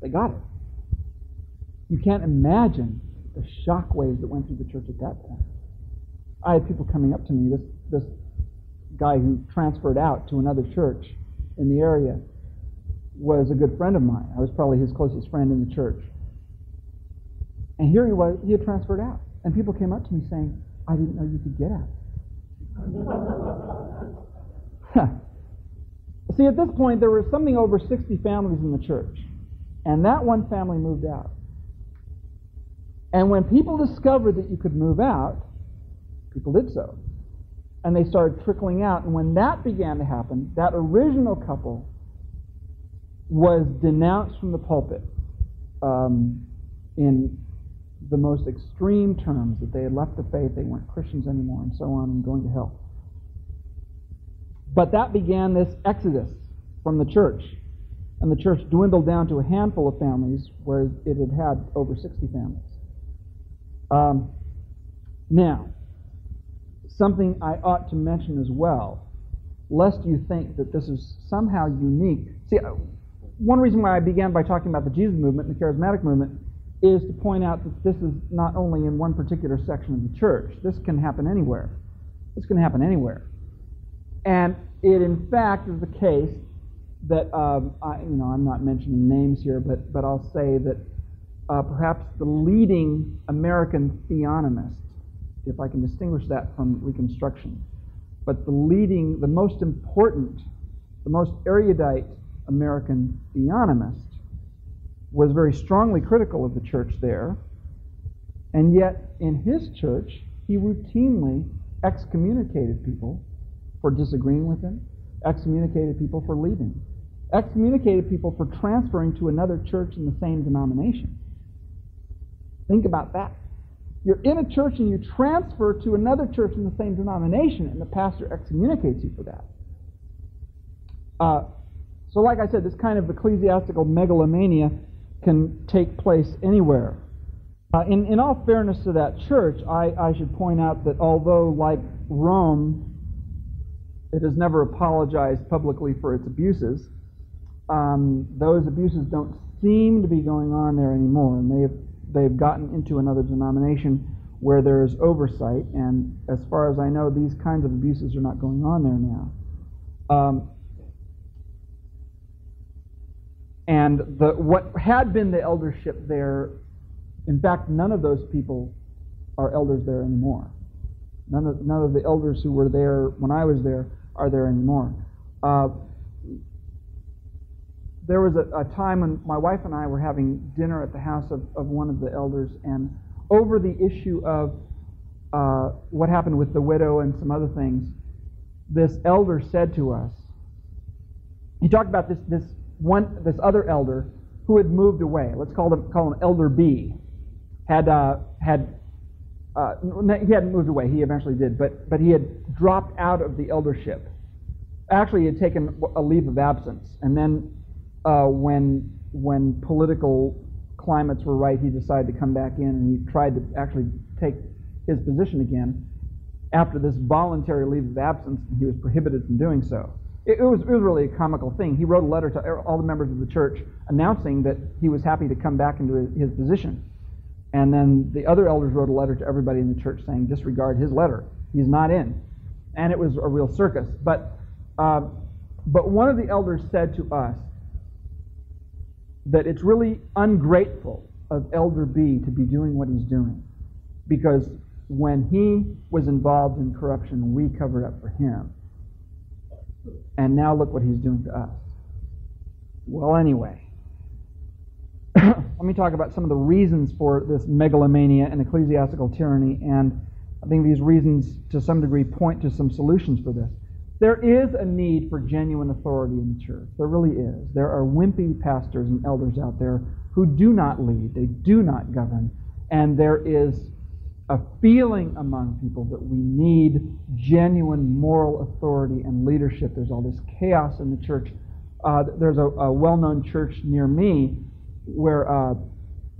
They got it. You can't imagine the shock waves that went through the church at that point. I had people coming up to me, this, this guy who transferred out to another church in the area was a good friend of mine. I was probably his closest friend in the church. And here he was, he had transferred out. And people came up to me saying, I didn't know you could get out. See, at this point, there were something over 60 families in the church, and that one family moved out. And when people discovered that you could move out, people did so. And they started trickling out. And when that began to happen, that original couple was denounced from the pulpit um, in the most extreme terms that they had left the faith, they weren't Christians anymore, and so on, and going to hell. But that began this exodus from the church. And the church dwindled down to a handful of families where it had had over 60 families. Um, now, something I ought to mention as well, lest you think that this is somehow unique. See, uh, one reason why I began by talking about the Jesus movement and the charismatic movement is to point out that this is not only in one particular section of the church. This can happen anywhere. This can happen anywhere. And it, in fact, is the case that, um, I, you know, I'm not mentioning names here, but, but I'll say that uh, perhaps the leading American theonomist, if I can distinguish that from Reconstruction, but the leading, the most important, the most erudite American theonomist was very strongly critical of the church there. And yet, in his church, he routinely excommunicated people for disagreeing with him, excommunicated people for leaving, excommunicated people for transferring to another church in the same denomination. Think about that. You're in a church and you transfer to another church in the same denomination, and the pastor excommunicates you for that. Uh, so, like I said, this kind of ecclesiastical megalomania can take place anywhere. Uh, in, in all fairness to that church, I, I should point out that although, like Rome, it has never apologized publicly for its abuses, um, those abuses don't seem to be going on there anymore, and they've they've gotten into another denomination where there's oversight, and as far as I know, these kinds of abuses are not going on there now. Um, and the, what had been the eldership there, in fact, none of those people are elders there anymore. None of, none of the elders who were there when I was there are there anymore. Uh, there was a, a, time when my wife and I were having dinner at the house of, of one of the elders, and over the issue of uh, what happened with the widow and some other things, this elder said to us, he talked about this, this one, this other elder who had moved away. Let's call him, call him Elder B. Had, uh, had, uh, he hadn't moved away. He eventually did, but, but he had dropped out of the eldership. Actually, he had taken a leave of absence, and then uh, when when political climates were right, he decided to come back in and he tried to actually take his position again. After this voluntary leave of absence, he was prohibited from doing so. It, it, was, it was really a comical thing. He wrote a letter to all the members of the church announcing that he was happy to come back into his, his position. And then the other elders wrote a letter to everybody in the church saying, disregard his letter. He's not in. And it was a real circus. But, uh, but one of the elders said to us, that it's really ungrateful of Elder B to be doing what he's doing. Because when he was involved in corruption, we covered up for him. And now look what he's doing to us. Well, anyway, let me talk about some of the reasons for this megalomania and ecclesiastical tyranny. And I think these reasons, to some degree, point to some solutions for this. There is a need for genuine authority in the church. There really is. There are wimpy pastors and elders out there who do not lead, they do not govern, and there is a feeling among people that we need genuine moral authority and leadership. There's all this chaos in the church. Uh, there's a, a well known church near me where uh,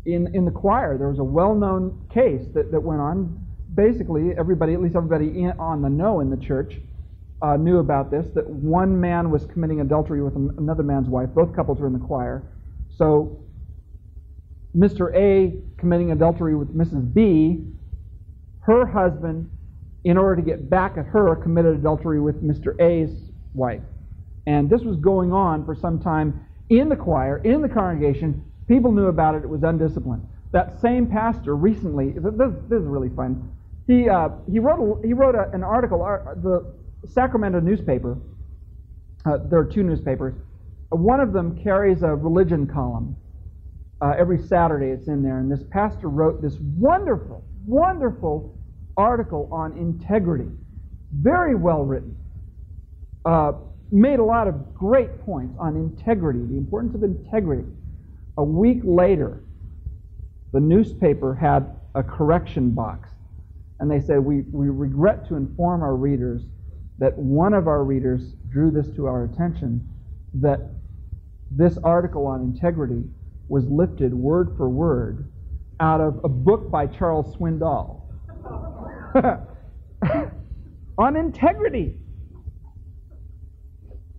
in, in the choir there was a well known case that, that went on. Basically, everybody, at least everybody in, on the know in the church, uh, knew about this that one man was committing adultery with another man's wife. Both couples were in the choir. So, Mr. A committing adultery with Mrs. B, her husband, in order to get back at her, committed adultery with Mr. A's wife. And this was going on for some time in the choir, in the congregation. People knew about it. It was undisciplined. That same pastor recently, this, this is really fun. He, uh, he wrote, a, he wrote a, an article. Uh, the Sacramento newspaper, uh, there are two newspapers. One of them carries a religion column. Uh, every Saturday it's in there, and this pastor wrote this wonderful, wonderful article on integrity. Very well written. Uh, made a lot of great points on integrity, the importance of integrity. A week later, the newspaper had a correction box, and they said, We, we regret to inform our readers that one of our readers drew this to our attention that this article on integrity was lifted word for word out of a book by Charles Swindoll on integrity.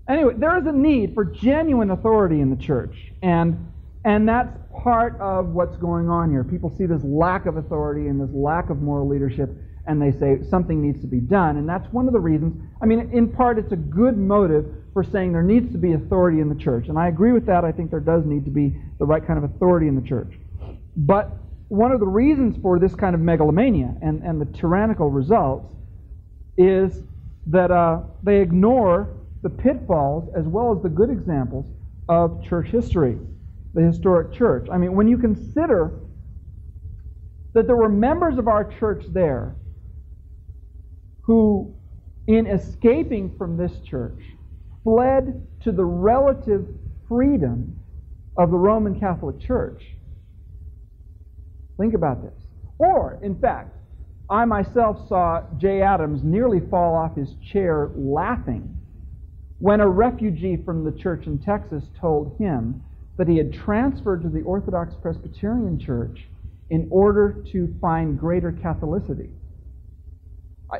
Anyway, there is a need for genuine authority in the church, and and that's part of what's going on here. People see this lack of authority and this lack of moral leadership, and they say something needs to be done. And that's one of the reasons. I mean, in part, it's a good motive for saying there needs to be authority in the church. And I agree with that. I think there does need to be the right kind of authority in the church. But one of the reasons for this kind of megalomania and, and the tyrannical results is that uh, they ignore the pitfalls as well as the good examples of church history, the historic church. I mean, when you consider that there were members of our church there who, in escaping from this church, fled to the relative freedom of the Roman Catholic Church. Think about this. Or, in fact, I myself saw Jay Adams nearly fall off his chair laughing when a refugee from the church in Texas told him that he had transferred to the Orthodox Presbyterian Church in order to find greater Catholicity.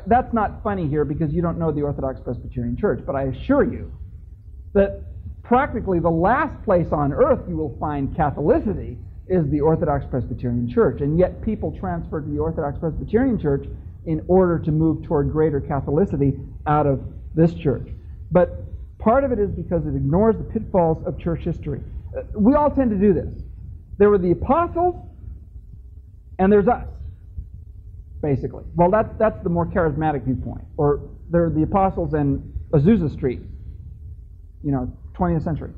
That's not funny here because you don't know the Orthodox Presbyterian Church, but I assure you that practically the last place on earth you will find Catholicity is the Orthodox Presbyterian Church. And yet people transfer to the Orthodox Presbyterian Church in order to move toward greater Catholicity out of this church. But part of it is because it ignores the pitfalls of church history. Uh, we all tend to do this. There were the apostles, and there's us, basically. Well, that's, that's the more charismatic viewpoint. Or there are the apostles and Azusa Street, you know, 20th century.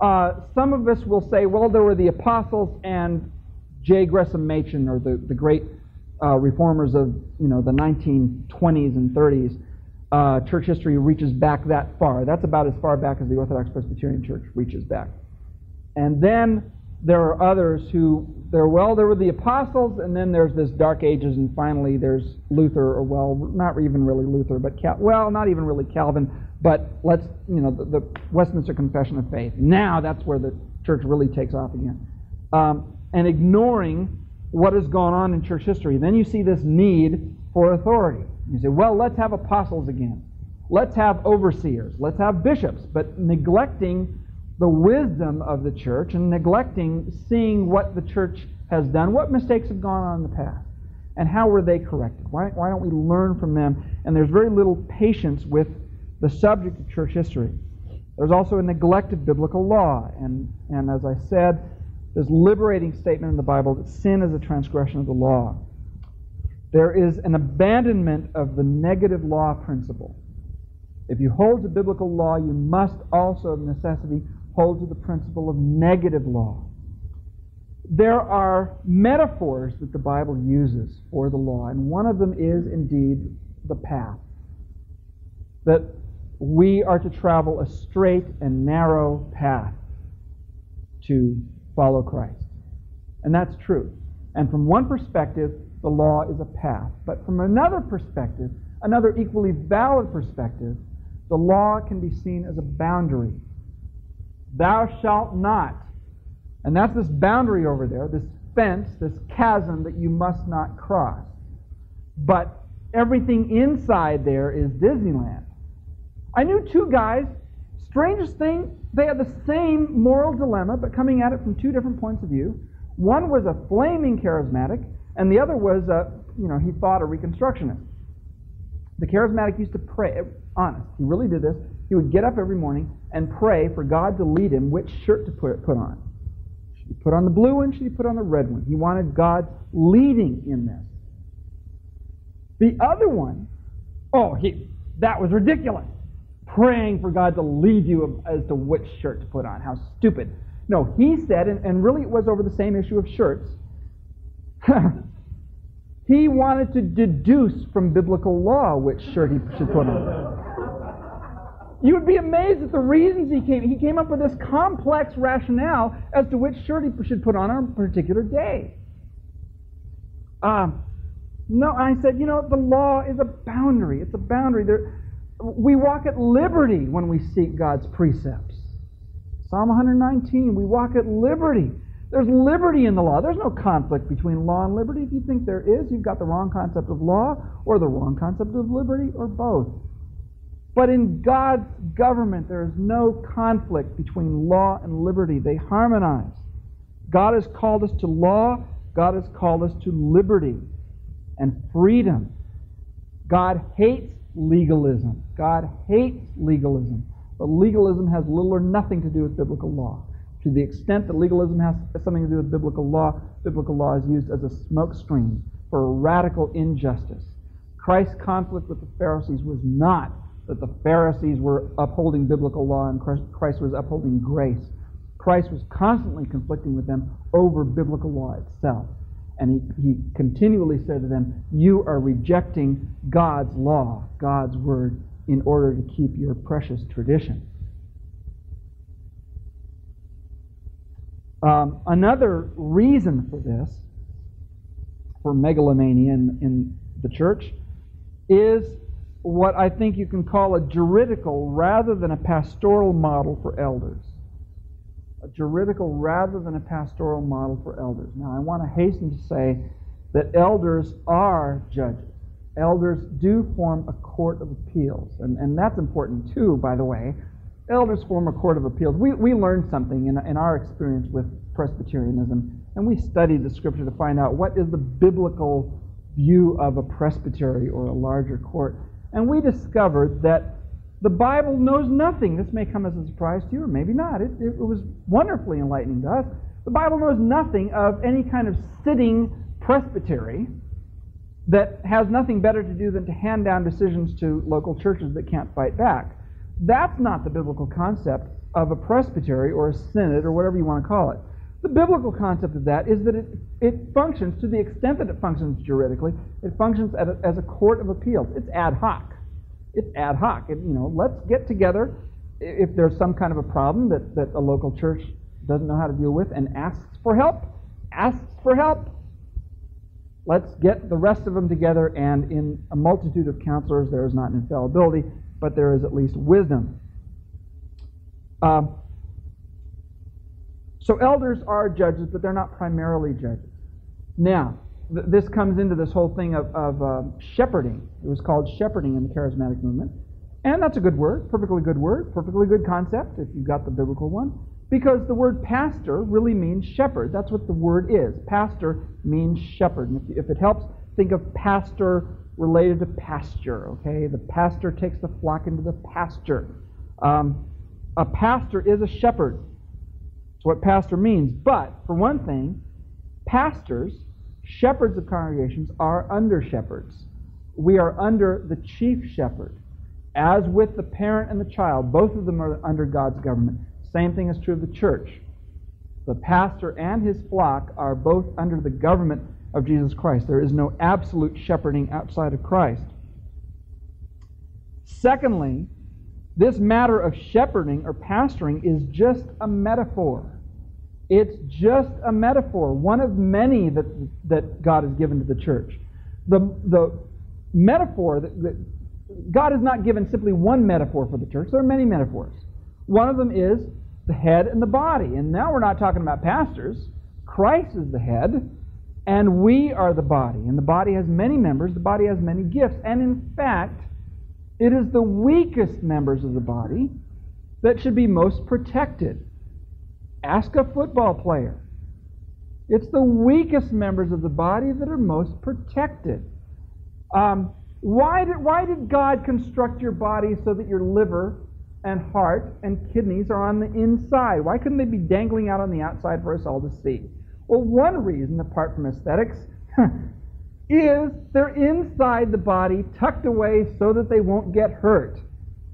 Uh, some of us will say, well, there were the apostles and J. Gresham Machen, or the, the great uh, reformers of you know the 1920s and 30s. Uh, church history reaches back that far. That's about as far back as the Orthodox Presbyterian Church reaches back. And then there are others who, there, well, there were the apostles, and then there's this Dark Ages, and finally there's Luther, or well, not even really Luther, but Cal- well, not even really Calvin, but let's, you know, the, the, Westminster Confession of Faith. Now that's where the church really takes off again. Um, and ignoring what has gone on in church history. Then you see this need for authority. You say, well, let's have apostles again. Let's have overseers. Let's have bishops. But neglecting the wisdom of the church and neglecting seeing what the church has done, what mistakes have gone on in the past, and how were they corrected. Why, why don't we learn from them? And there's very little patience with the subject of church history. There's also a neglect of biblical law. And, and as I said, this liberating statement in the Bible that sin is a transgression of the law. There is an abandonment of the negative law principle. If you hold to biblical law, you must also, of necessity, hold to the principle of negative law. There are metaphors that the Bible uses for the law, and one of them is indeed the path. That we are to travel a straight and narrow path to follow Christ. And that's true. And from one perspective, the law is a path. But from another perspective, another equally valid perspective, the law can be seen as a boundary. Thou shalt not. And that's this boundary over there, this fence, this chasm that you must not cross. But everything inside there is Disneyland. I knew two guys, strangest thing, they had the same moral dilemma, but coming at it from two different points of view. One was a flaming charismatic, and the other was a, you know, he thought a reconstructionist. The charismatic used to pray, honest, he really did this. He would get up every morning and pray for God to lead him which shirt to put, put on. Should he put on the blue one? Should he put on the red one? He wanted God leading in this. The other one, oh, he, that was ridiculous praying for God to lead you as to which shirt to put on. How stupid. No, he said, and, and really it was over the same issue of shirts, he wanted to deduce from biblical law which shirt he should put on. You would be amazed at the reasons he came. He came up with this complex rationale as to which shirt he should put on on a particular day. Um, no, I said, you know, the law is a boundary. It's a boundary. There, we walk at liberty when we seek God's precepts. Psalm 119, we walk at liberty. There's liberty in the law. There's no conflict between law and liberty. If you think there is, you've got the wrong concept of law or the wrong concept of liberty or both. But in God's government, there is no conflict between law and liberty. They harmonize. God has called us to law, God has called us to liberty and freedom. God hates legalism. God hates legalism. But legalism has little or nothing to do with biblical law. To the extent that legalism has something to do with biblical law, biblical law is used as a smokescreen for radical injustice. Christ's conflict with the Pharisees was not that the Pharisees were upholding biblical law and Christ was upholding grace. Christ was constantly conflicting with them over biblical law itself. And he, he continually said to them, You are rejecting God's law, God's word, in order to keep your precious tradition. Um, another reason for this, for megalomania in, in the church, is what I think you can call a juridical rather than a pastoral model for elders. A juridical rather than a pastoral model for elders. Now, I want to hasten to say that elders are judges. Elders do form a court of appeals. And, and that's important, too, by the way. Elders form a court of appeals. We, we learned something in, in our experience with Presbyterianism, and we studied the scripture to find out what is the biblical view of a presbytery or a larger court. And we discovered that the Bible knows nothing. This may come as a surprise to you, or maybe not. It, it, was wonderfully enlightening to us. The Bible knows nothing of any kind of sitting presbytery that has nothing better to do than to hand down decisions to local churches that can't fight back. That's not the biblical concept of a presbytery or a synod or whatever you want to call it. The biblical concept of that is that it, it functions, to the extent that it functions juridically, it functions as a, as a court of appeals. It's ad hoc. It's ad hoc. It, you know, let's get together if there's some kind of a problem that, that a local church doesn't know how to deal with and asks for help, asks for help. Let's get the rest of them together, and in a multitude of counselors, there is not infallibility, but there is at least wisdom. Um, so elders are judges, but they're not primarily judges. Now, th- this comes into this whole thing of, of uh, shepherding. It was called shepherding in the charismatic movement. And that's a good word, perfectly good word, perfectly good concept if you've got the biblical one. Because the word pastor really means shepherd. That's what the word is. Pastor means shepherd. And if, if it helps, think of pastor related to pasture, okay? The pastor takes the flock into the pasture. Um, a pastor is a shepherd. What pastor means. But, for one thing, pastors, shepherds of congregations, are under shepherds. We are under the chief shepherd. As with the parent and the child, both of them are under God's government. Same thing is true of the church. The pastor and his flock are both under the government of Jesus Christ. There is no absolute shepherding outside of Christ. Secondly, this matter of shepherding or pastoring is just a metaphor. It's just a metaphor, one of many that, that God has given to the church. The, the metaphor that, that God has not given simply one metaphor for the church. There are many metaphors. One of them is the head and the body. And now we're not talking about pastors. Christ is the head, and we are the body. And the body has many members, the body has many gifts. And in fact, it is the weakest members of the body that should be most protected. Ask a football player. It's the weakest members of the body that are most protected. Um, why, did, why did God construct your body so that your liver and heart and kidneys are on the inside? Why couldn't they be dangling out on the outside for us all to see? Well, one reason, apart from aesthetics, is they're inside the body, tucked away so that they won't get hurt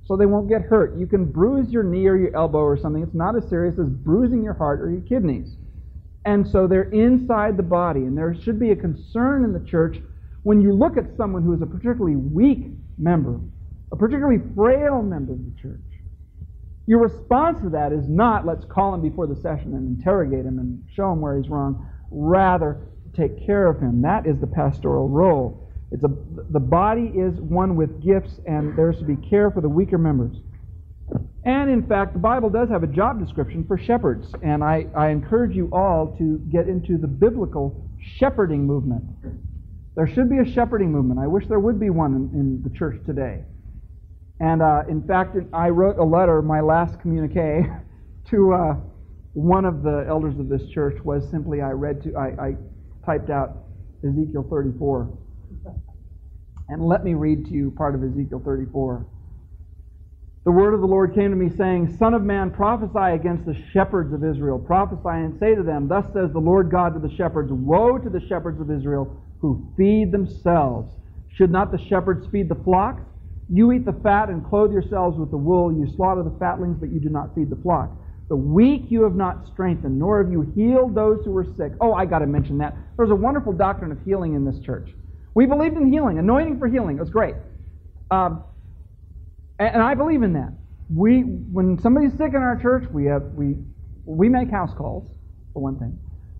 so they won't get hurt. You can bruise your knee or your elbow or something. It's not as serious as bruising your heart or your kidneys. And so they're inside the body. And there should be a concern in the church when you look at someone who is a particularly weak member, a particularly frail member of the church. Your response to that is not, let's call him before the session and interrogate him and show him where he's wrong. Rather, take care of him. That is the pastoral role. It's a, the body is one with gifts, and there's to be care for the weaker members. And in fact, the Bible does have a job description for shepherds, and I, I encourage you all to get into the biblical shepherding movement. There should be a shepherding movement. I wish there would be one in, in the church today. And uh, in fact, I wrote a letter, my last communique, to uh, one of the elders of this church was simply I read to, I, I typed out Ezekiel 34 and let me read to you part of Ezekiel 34. The word of the Lord came to me, saying, Son of man, prophesy against the shepherds of Israel. Prophesy and say to them, Thus says the Lord God to the shepherds Woe to the shepherds of Israel who feed themselves. Should not the shepherds feed the flock? You eat the fat and clothe yourselves with the wool. You slaughter the fatlings, but you do not feed the flock. The weak you have not strengthened, nor have you healed those who were sick. Oh, I got to mention that. There's a wonderful doctrine of healing in this church. We believed in healing, anointing for healing. It was great. Um, and, and I believe in that. We, when somebody's sick in our church, we have we we make house calls for one thing.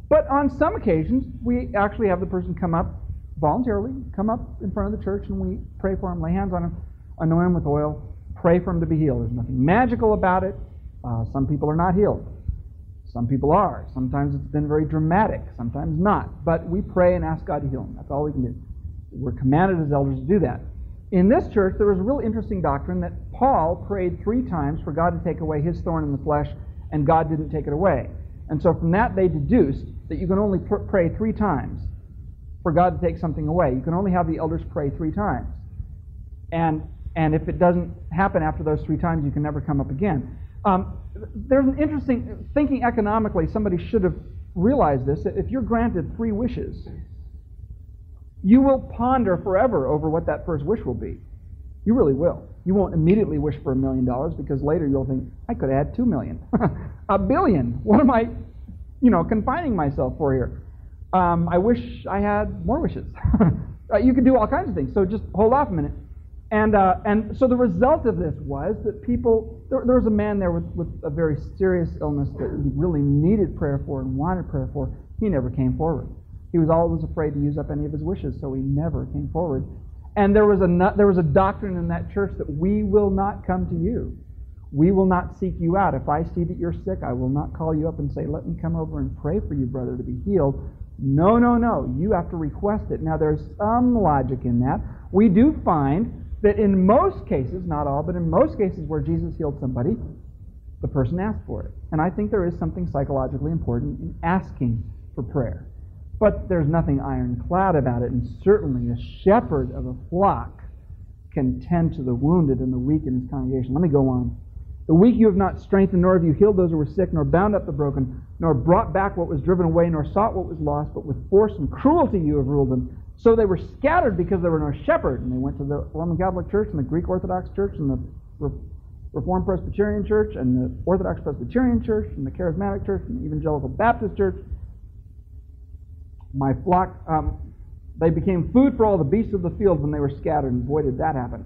But on some occasions, we actually have the person come up voluntarily, come up in front of the church, and we pray for them, lay hands on them, anoint them with oil, pray for them to be healed. There's nothing magical about it. Uh, some people are not healed. Some people are. Sometimes it's been very dramatic, sometimes not. But we pray and ask God to heal them. That's all we can do. We're commanded as elders to do that. In this church, there was a real interesting doctrine that Paul prayed three times for God to take away his thorn in the flesh, and God didn't take it away. And so from that, they deduced that you can only pr- pray three times for God to take something away. You can only have the elders pray three times. And, and if it doesn't happen after those three times, you can never come up again. Um, there's an interesting, thinking economically, somebody should have realized this. If you're granted three wishes, you will ponder forever over what that first wish will be. You really will. You won't immediately wish for a million dollars because later you'll think, I could add two million. a billion. What am I, you know, confining myself for here? Um, I wish I had more wishes. uh, you can do all kinds of things. So just hold off a minute. And, uh, and so the result of this was that people, there, there was a man there with, with a very serious illness that he really needed prayer for and wanted prayer for. He never came forward. He was always afraid to use up any of his wishes, so he never came forward. And there was a, there was a doctrine in that church that we will not come to you. We will not seek you out. If I see that you're sick, I will not call you up and say, Let me come over and pray for you, brother, to be healed. No, no, no. You have to request it. Now, there's some logic in that. We do find that in most cases, not all, but in most cases where Jesus healed somebody, the person asked for it. And I think there is something psychologically important in asking for prayer. But there's nothing ironclad about it, and certainly a shepherd of a flock can tend to the wounded and the weak in his congregation. Let me go on. The weak you have not strengthened, nor have you healed those who were sick, nor bound up the broken, nor brought back what was driven away, nor sought what was lost, but with force and cruelty you have ruled them. So they were scattered because there were no shepherd. And they went to the Roman Catholic Church and the Greek Orthodox Church and the Reformed Presbyterian Church and the Orthodox Presbyterian Church and the Charismatic Church and the Evangelical Baptist Church. My flock, um, they became food for all the beasts of the field when they were scattered, and boy, did that happen.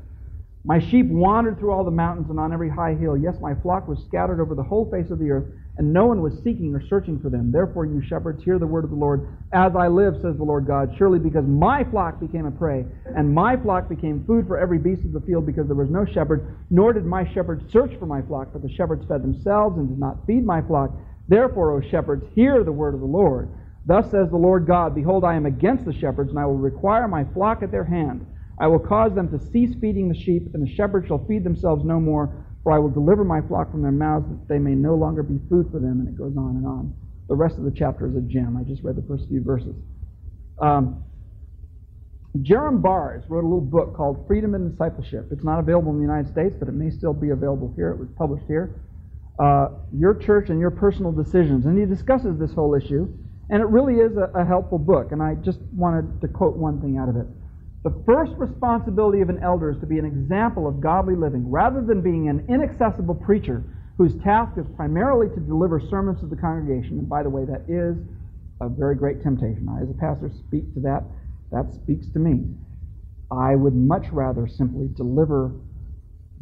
My sheep wandered through all the mountains and on every high hill. Yes, my flock was scattered over the whole face of the earth, and no one was seeking or searching for them. Therefore, you shepherds, hear the word of the Lord. As I live, says the Lord God, surely because my flock became a prey, and my flock became food for every beast of the field, because there was no shepherd, nor did my shepherds search for my flock, but the shepherds fed themselves and did not feed my flock. Therefore, O shepherds, hear the word of the Lord. Thus says the Lord God, Behold, I am against the shepherds, and I will require my flock at their hand. I will cause them to cease feeding the sheep, and the shepherds shall feed themselves no more, for I will deliver my flock from their mouths, that they may no longer be food for them. And it goes on and on. The rest of the chapter is a gem. I just read the first few verses. Um, Jerram Barrs wrote a little book called Freedom and Discipleship. It's not available in the United States, but it may still be available here. It was published here. Uh, your church and your personal decisions. And he discusses this whole issue. And it really is a, a helpful book. And I just wanted to quote one thing out of it. The first responsibility of an elder is to be an example of godly living, rather than being an inaccessible preacher whose task is primarily to deliver sermons to the congregation. And by the way, that is a very great temptation. I, as a pastor, speak to that. That speaks to me. I would much rather simply deliver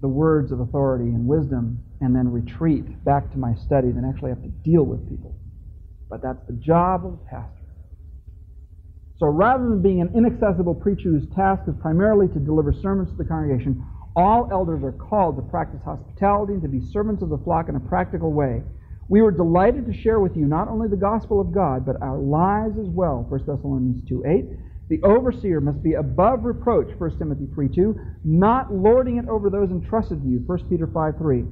the words of authority and wisdom and then retreat back to my study than actually have to deal with people. But that's the job of a pastor. So rather than being an inaccessible preacher whose task is primarily to deliver sermons to the congregation, all elders are called to practice hospitality and to be servants of the flock in a practical way. We were delighted to share with you not only the gospel of God, but our lives as well, 1 Thessalonians 2 8. The overseer must be above reproach, 1 Timothy 3 2, not lording it over those entrusted to you, 1 Peter 5 3.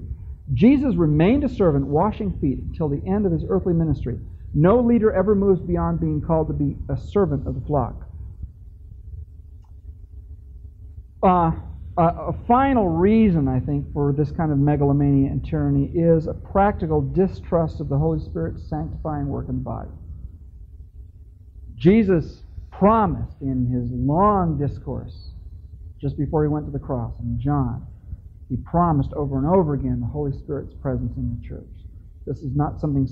Jesus remained a servant, washing feet until the end of his earthly ministry. No leader ever moves beyond being called to be a servant of the flock. Uh, a, a final reason, I think, for this kind of megalomania and tyranny is a practical distrust of the Holy Spirit's sanctifying work in the body. Jesus promised in his long discourse just before he went to the cross, in John, he promised over and over again the Holy Spirit's presence in the church. This is not something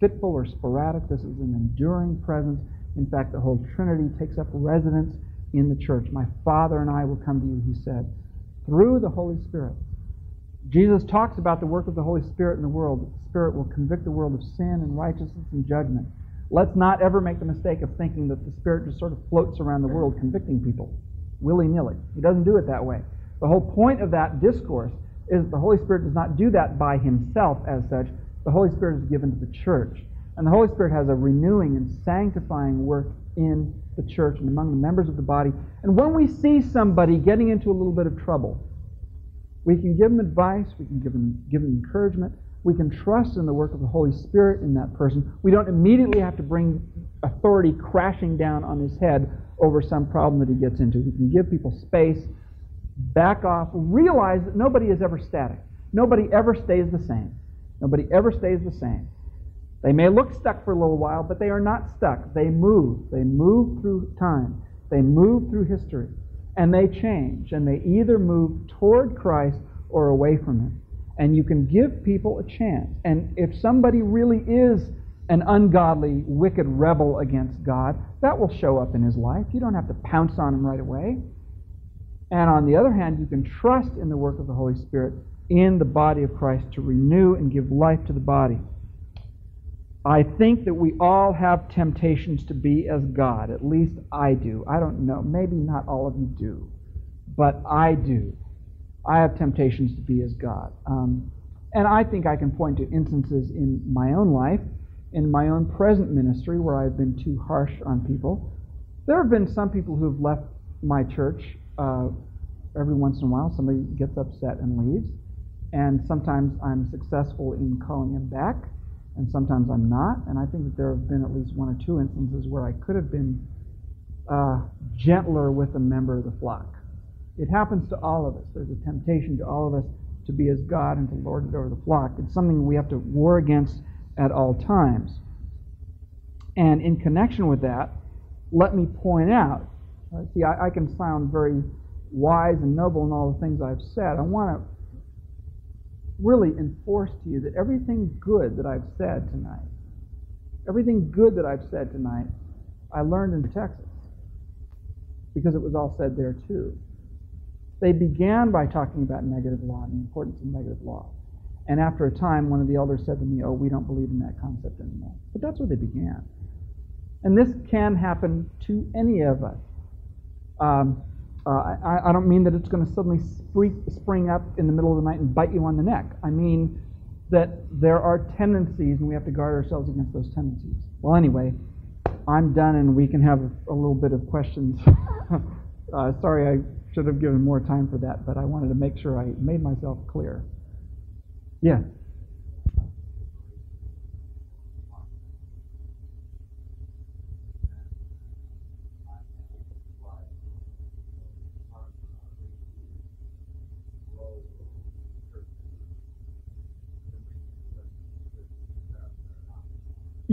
fitful or sporadic. This is an enduring presence. In fact, the whole Trinity takes up residence in the church. My Father and I will come to you, he said, through the Holy Spirit. Jesus talks about the work of the Holy Spirit in the world, the Spirit will convict the world of sin and righteousness and judgment. Let's not ever make the mistake of thinking that the Spirit just sort of floats around the world convicting people willy nilly. He doesn't do it that way. The whole point of that discourse is that the Holy Spirit does not do that by himself as such. The Holy Spirit is given to the church. And the Holy Spirit has a renewing and sanctifying work in the church and among the members of the body. And when we see somebody getting into a little bit of trouble, we can give them advice, we can give them, give them encouragement, we can trust in the work of the Holy Spirit in that person. We don't immediately have to bring authority crashing down on his head over some problem that he gets into. We can give people space, back off, realize that nobody is ever static. Nobody ever stays the same. Nobody ever stays the same. They may look stuck for a little while, but they are not stuck. They move. They move through time. They move through history. And they change. And they either move toward Christ or away from Him. And you can give people a chance. And if somebody really is an ungodly, wicked rebel against God, that will show up in his life. You don't have to pounce on him right away. And on the other hand, you can trust in the work of the Holy Spirit in the body of Christ to renew and give life to the body. I think that we all have temptations to be as God. At least I do. I don't know. Maybe not all of you do. But I do. I have temptations to be as God. Um, and I think I can point to instances in my own life, in my own present ministry, where I've been too harsh on people. There have been some people who've left my church uh, every once in a while. Somebody gets upset and leaves. And sometimes I'm successful in calling him back, and sometimes I'm not. And I think that there have been at least one or two instances where I could have been uh, gentler with a member of the flock. It happens to all of us. There's a temptation to all of us to be as God and to lord it over the flock. It's something we have to war against at all times. And in connection with that, let me point out uh, see, I, I, can sound very wise and noble in all the things I've said. I want to really enforce to you that everything good that I've said tonight, everything good that I've said tonight, I learned in Texas because it was all said there too. They began by talking about negative law and the importance of negative law. And after a time, one of the elders said to me, Oh, we don't believe in that concept anymore. But that's where they began. And this can happen to any of us. Um, uh, I, I, don't mean that it's going to suddenly spring, spring up in the middle of the night and bite you on the neck. I mean that there are tendencies, and we have to guard ourselves against those tendencies. Well, anyway, I'm done, and we can have a little bit of questions. uh, sorry, I should have given more time for that, but I wanted to make sure I made myself clear. Yeah.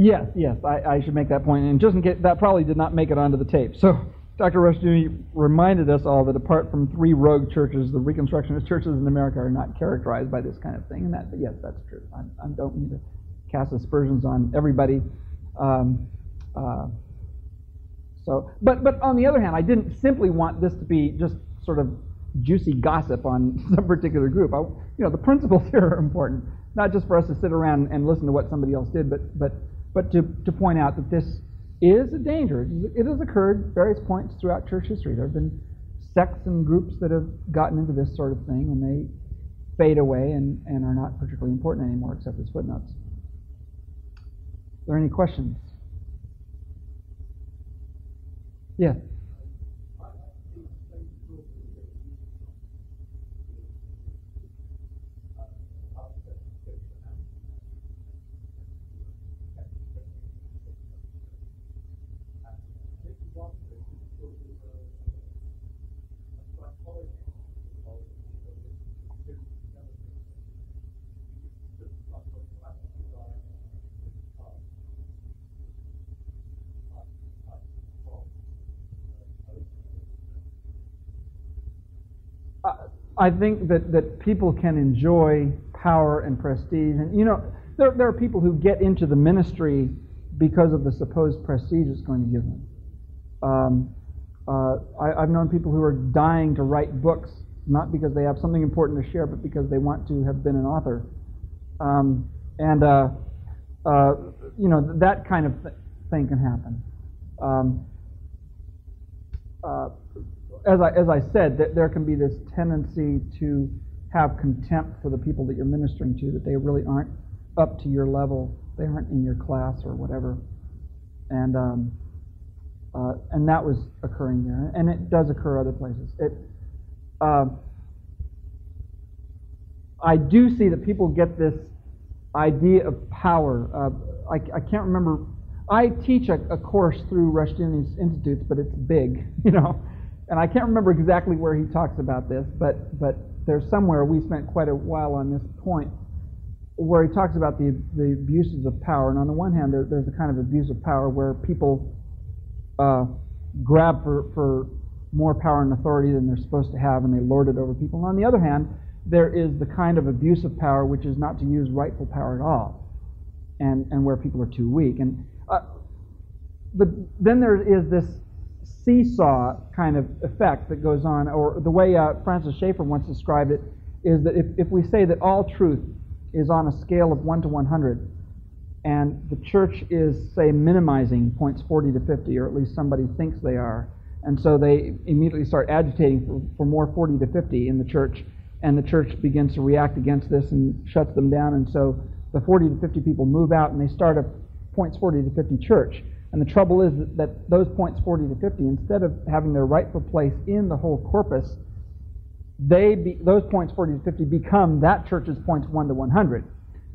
Yes, yes, I, I, should make that point. And just in case, that probably did not make it onto the tape. So Dr. Rushdoony reminded us all that apart from three rogue churches, the Reconstructionist churches in America are not characterized by this kind of thing. And that, yes, that's true. I, I don't mean to cast aspersions on everybody. Um, uh, so, but but on the other hand, I didn't simply want this to be just sort of juicy gossip on some particular group. I, you know, the principles here are important, not just for us to sit around and listen to what somebody else did, but but but to, to point out that this is a danger. It has occurred at various points throughout church history. There have been sects and groups that have gotten into this sort of thing, and they fade away and, and are not particularly important anymore except as footnotes. Are there any questions? Yeah. I think that, that people can enjoy power and prestige. And, you know, there, there are people who get into the ministry because of the supposed prestige it's going to give them. Um, uh, I, have known people who are dying to write books, not because they have something important to share, but because they want to have been an author. Um, and, uh, uh, you know, that kind of th- thing can happen. Um, uh, as I, as I said, that there can be this tendency to have contempt for the people that you're ministering to, that they really aren't up to your level, they aren't in your class or whatever. And, um, uh, and that was occurring there. And it does occur other places. It, uh, I do see that people get this idea of power. Uh, I, I, can't remember. I teach a, a course through Rushdoony's Institutes, but it's big, you know. And I can't remember exactly where he talks about this, but, but there's somewhere we spent quite a while on this point where he talks about the, the abuses of power. And on the one hand, there, there's a kind of abuse of power where people uh, grab for, for more power and authority than they're supposed to have and they lord it over people. And on the other hand, there is the kind of abuse of power which is not to use rightful power at all and, and where people are too weak. And uh, but then there is this seesaw kind of effect that goes on, or the way uh, Francis Schaeffer once described it is that if, if we say that all truth is on a scale of 1 to 100, and the church is, say, minimizing points 40 to 50, or at least somebody thinks they are, and so they immediately start agitating for, for more 40 to 50 in the church, and the church begins to react against this and shuts them down, and so the 40 to 50 people move out and they start a points 40 to 50 church. And the trouble is that, those points 40 to 50, instead of having their rightful place in the whole corpus, they be, those points 40 to 50 become that church's points 1 to 100.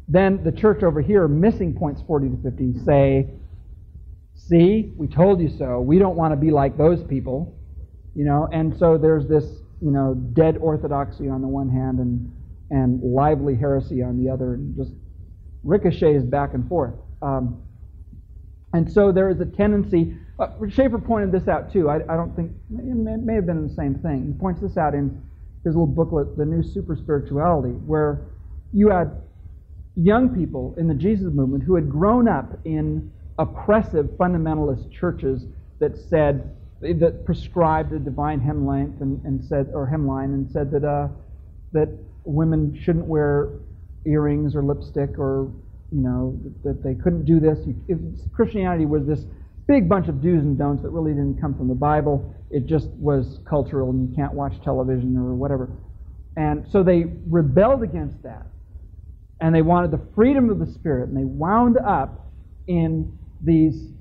Then the church over here, missing points 40 to 50, say, See, we told you so. We don't want to be like those people. You know, and so there's this, you know, dead orthodoxy on the one hand and, and lively heresy on the other, and just ricochets back and forth. Um, and so there is a tendency, uh, Schaeffer pointed this out too. I, I don't think, it may, may, have been the same thing. He points this out in his little booklet, The New Super Spirituality, where you had young people in the Jesus movement who had grown up in oppressive fundamentalist churches that said, that prescribed a divine hem length and, and said, or hemline, and said that, uh, that women shouldn't wear earrings or lipstick or you know, that they couldn't do this. If Christianity was this big bunch of do's and don'ts that really didn't come from the Bible. It just was cultural, and you can't watch television or whatever. And so they rebelled against that. And they wanted the freedom of the Spirit, and they wound up in these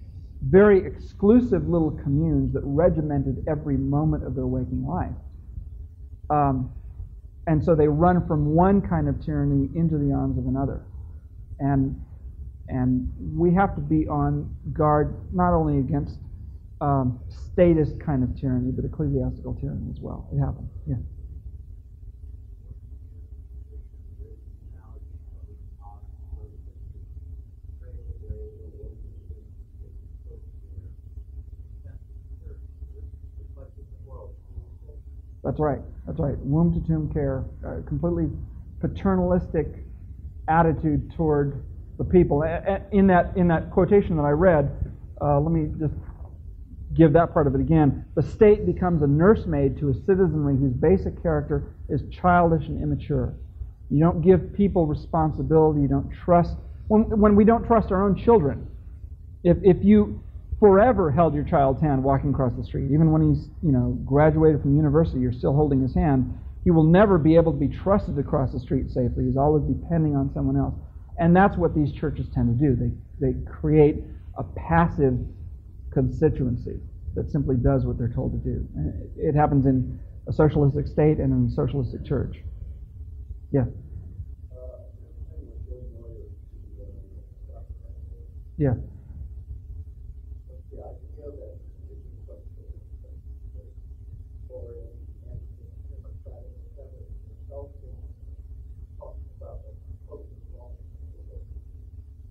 very exclusive little communes that regimented every moment of their waking life. Um, and so they run from one kind of tyranny into the arms of another and and we have to be on guard not only against um, statist kind of tyranny, but ecclesiastical tyranny as well. It happens. Yeah. That's right. That's right. Womb to tomb care, uh, completely paternalistic attitude toward the people. In that, in that quotation that I read, uh, let me just give that part of it again. The state becomes a nursemaid to a citizenry whose basic character is childish and immature. You don't give people responsibility. You don't trust. When, when we don't trust our own children, if, if you forever held your child's hand walking across the street, even when he's you know graduated from university, you're still holding his hand. He will never be able to be trusted to cross the street safely. He's always depending on someone else. And that's what these churches tend to do. They, they create a passive constituency that simply does what they're told to do. It happens in a socialistic state and in a socialistic church. Yeah. Yeah.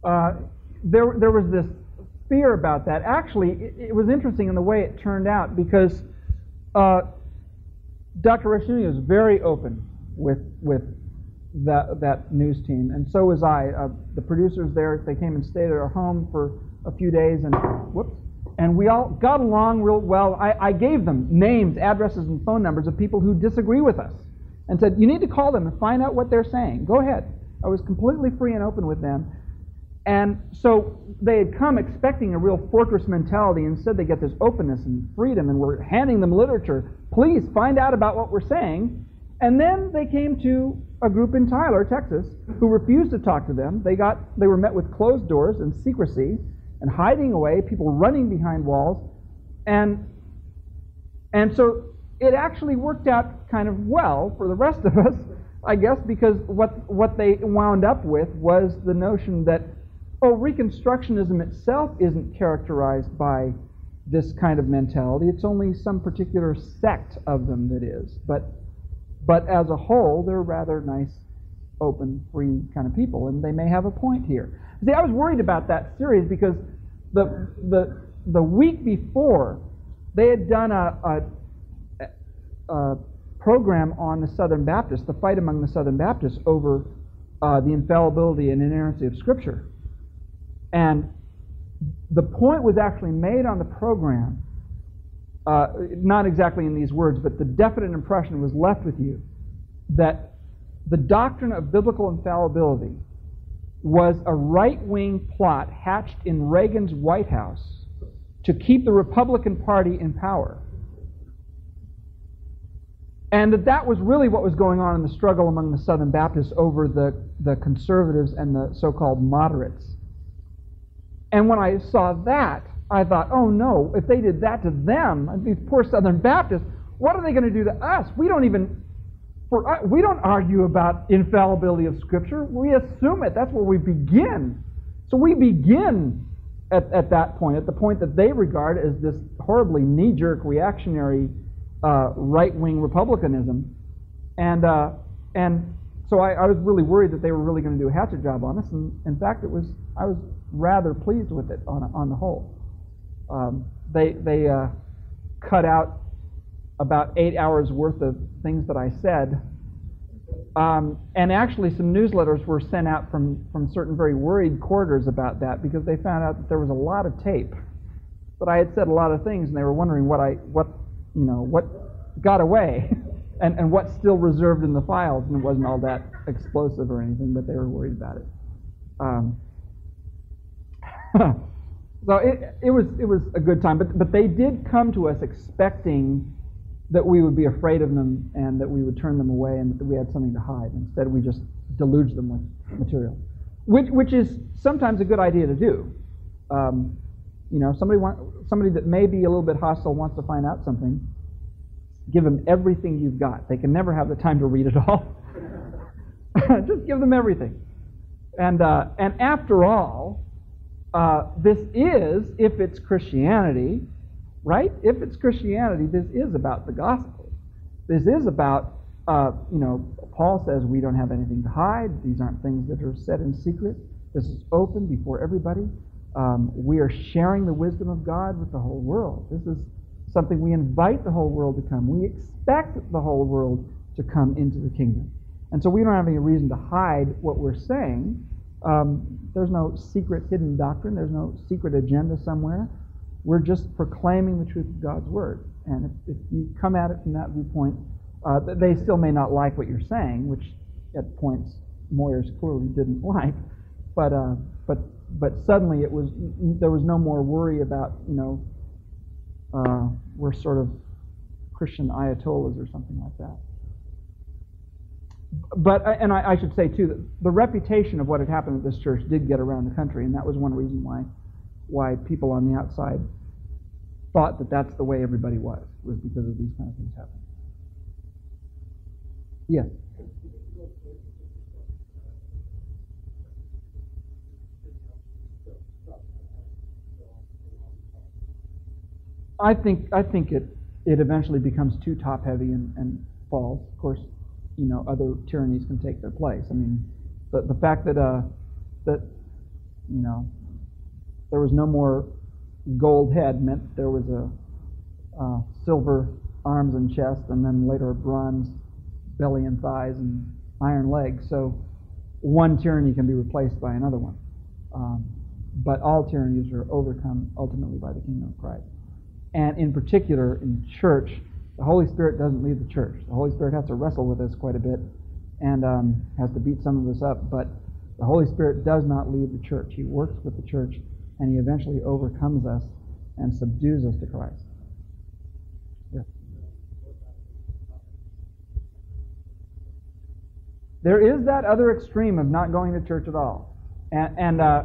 Uh, there, there was this fear about that. Actually, it, it, was interesting in the way it turned out because uh, Dr. Rushdoony was very open with with that that news team, and so was I. Uh, the producers there, they came and stayed at our home for a few days, and whoops, and we all got along real well. I, I gave them names, addresses, and phone numbers of people who disagree with us, and said, "You need to call them and find out what they're saying. Go ahead." I was completely free and open with them. And so they had come expecting a real fortress mentality. Instead, they get this openness and freedom, and we're handing them literature. Please find out about what we're saying. And then they came to a group in Tyler, Texas, who refused to talk to them. They got they were met with closed doors and secrecy and hiding away, people running behind walls, and and so it actually worked out kind of well for the rest of us, I guess, because what what they wound up with was the notion that oh, Reconstructionism itself isn't characterized by this kind of mentality. It's only some particular sect of them that is. But but as a whole, they're rather nice, open, free kind of people, and they may have a point here. See, I was worried about that series because the the the week before they had done a, a, a program on the Southern Baptists, the fight among the Southern Baptists over uh, the infallibility and inerrancy of Scripture, and the point was actually made on the program uh, not exactly in these words, but the definite impression was left with you that the doctrine of biblical infallibility was a right wing plot hatched in Reagan's White House to keep the Republican Party in power. And that that was really what was going on in the struggle among the Southern Baptists over the, the conservatives and the so called moderates. And when I saw that, I thought, oh no, if they did that to them, these poor Southern Baptists, what are they going to do to us? We don't even, for uh, we don't argue about infallibility of Scripture. We assume it. That's where we begin. So we begin at, at that point, at the point that they regard as this horribly knee-jerk reactionary uh, right-wing republicanism, and uh, and so I, I was really worried that they were really going to do a hatchet job on us. And in fact, it was I was rather pleased with it on on the whole um, they they uh, cut out about eight hours worth of things that I said. Um, and actually, some newsletters were sent out from, from certain very worried quarters about that because they found out that there was a lot of tape. But I had said a lot of things, and they were wondering what I what you know what got away, and and what's still reserved in the files. And it wasn't all that explosive or anything, but they were worried about it. Um, So it, it, was, it was a good time. But, but they did come to us expecting that we would be afraid of them and that we would turn them away and that we had something to hide. Instead, we just deluged them with material, which, which is sometimes a good idea to do. Um, you know, somebody, want, somebody that may be a little bit hostile wants to find out something. Give them everything you've got. They can never have the time to read it all. just give them everything. And, uh, and after all, uh, this is, if it's Christianity, right? If it's Christianity, this is about the gospel. This is about, uh, you know, Paul says we don't have anything to hide. These aren't things that are said in secret. This is open before everybody. Um, we are sharing the wisdom of God with the whole world. This is something we invite the whole world to come. We expect the whole world to come into the kingdom. And so we don't have any reason to hide what we're saying. Um, there's no secret hidden doctrine. There's no secret agenda somewhere. We're just proclaiming the truth of God's word. And if, if you come at it from that viewpoint, uh, they still may not like what you're saying, which at points Moyers clearly didn't like. But uh, but but suddenly it was there was no more worry about you know uh, we're sort of Christian ayatollahs or something like that but uh, and I, I, should say too that the reputation of what had happened at this church did get around the country, and that was one reason why why people on the outside thought that that's the way everybody was was because of these kind of things happening. Yes. I think I think it it eventually becomes too top heavy and, and falls. Of course, you know other tyrannies can take their place. I mean, the the fact that uh, that you know there was no more gold head meant there was a uh, silver arms and chest, and then later bronze belly and thighs and iron legs. So one tyranny can be replaced by another one. Um, but all tyrannies are overcome ultimately by the kingdom of Christ. And in particular, in church, the Holy Spirit doesn't leave the church. The Holy Spirit has to wrestle with us quite a bit and um, has to beat some of us up. But the Holy Spirit does not leave the church. He works with the church, and He eventually overcomes us and subdues us to Christ. Yes. There is that other extreme of not going to church at all. And, and uh,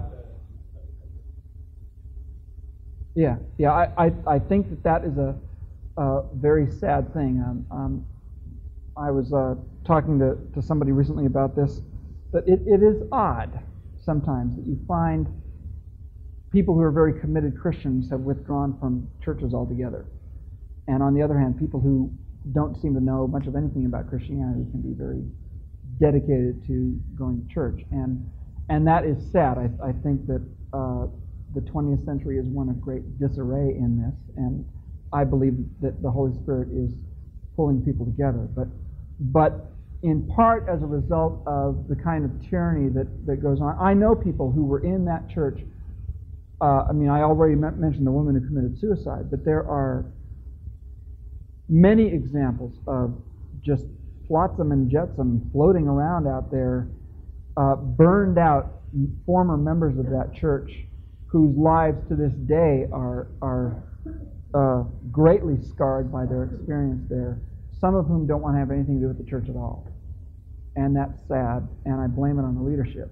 yeah, yeah, I, I, I, think that that is a, a very sad thing. Um, um, I was uh, talking to, to somebody recently about this, that it, it is odd sometimes that you find people who are very committed Christians have withdrawn from churches altogether. And on the other hand, people who don't seem to know much of anything about Christianity can be very dedicated to going to church. And, and that is sad. I, I think that uh, the 20th century is one of great disarray in this. And I believe that the Holy Spirit is pulling people together. But, but in part as a result of the kind of tyranny that, that goes on. I know people who were in that church. Uh, I mean, I already mentioned the woman who committed suicide, but there are many examples of just flotsam and jetsam floating around out there, uh, burned out former members of that church whose lives to this day are, are uh, greatly scarred by their experience there some of whom don't want to have anything to do with the church at all. And that's sad, and I blame it on the leadership.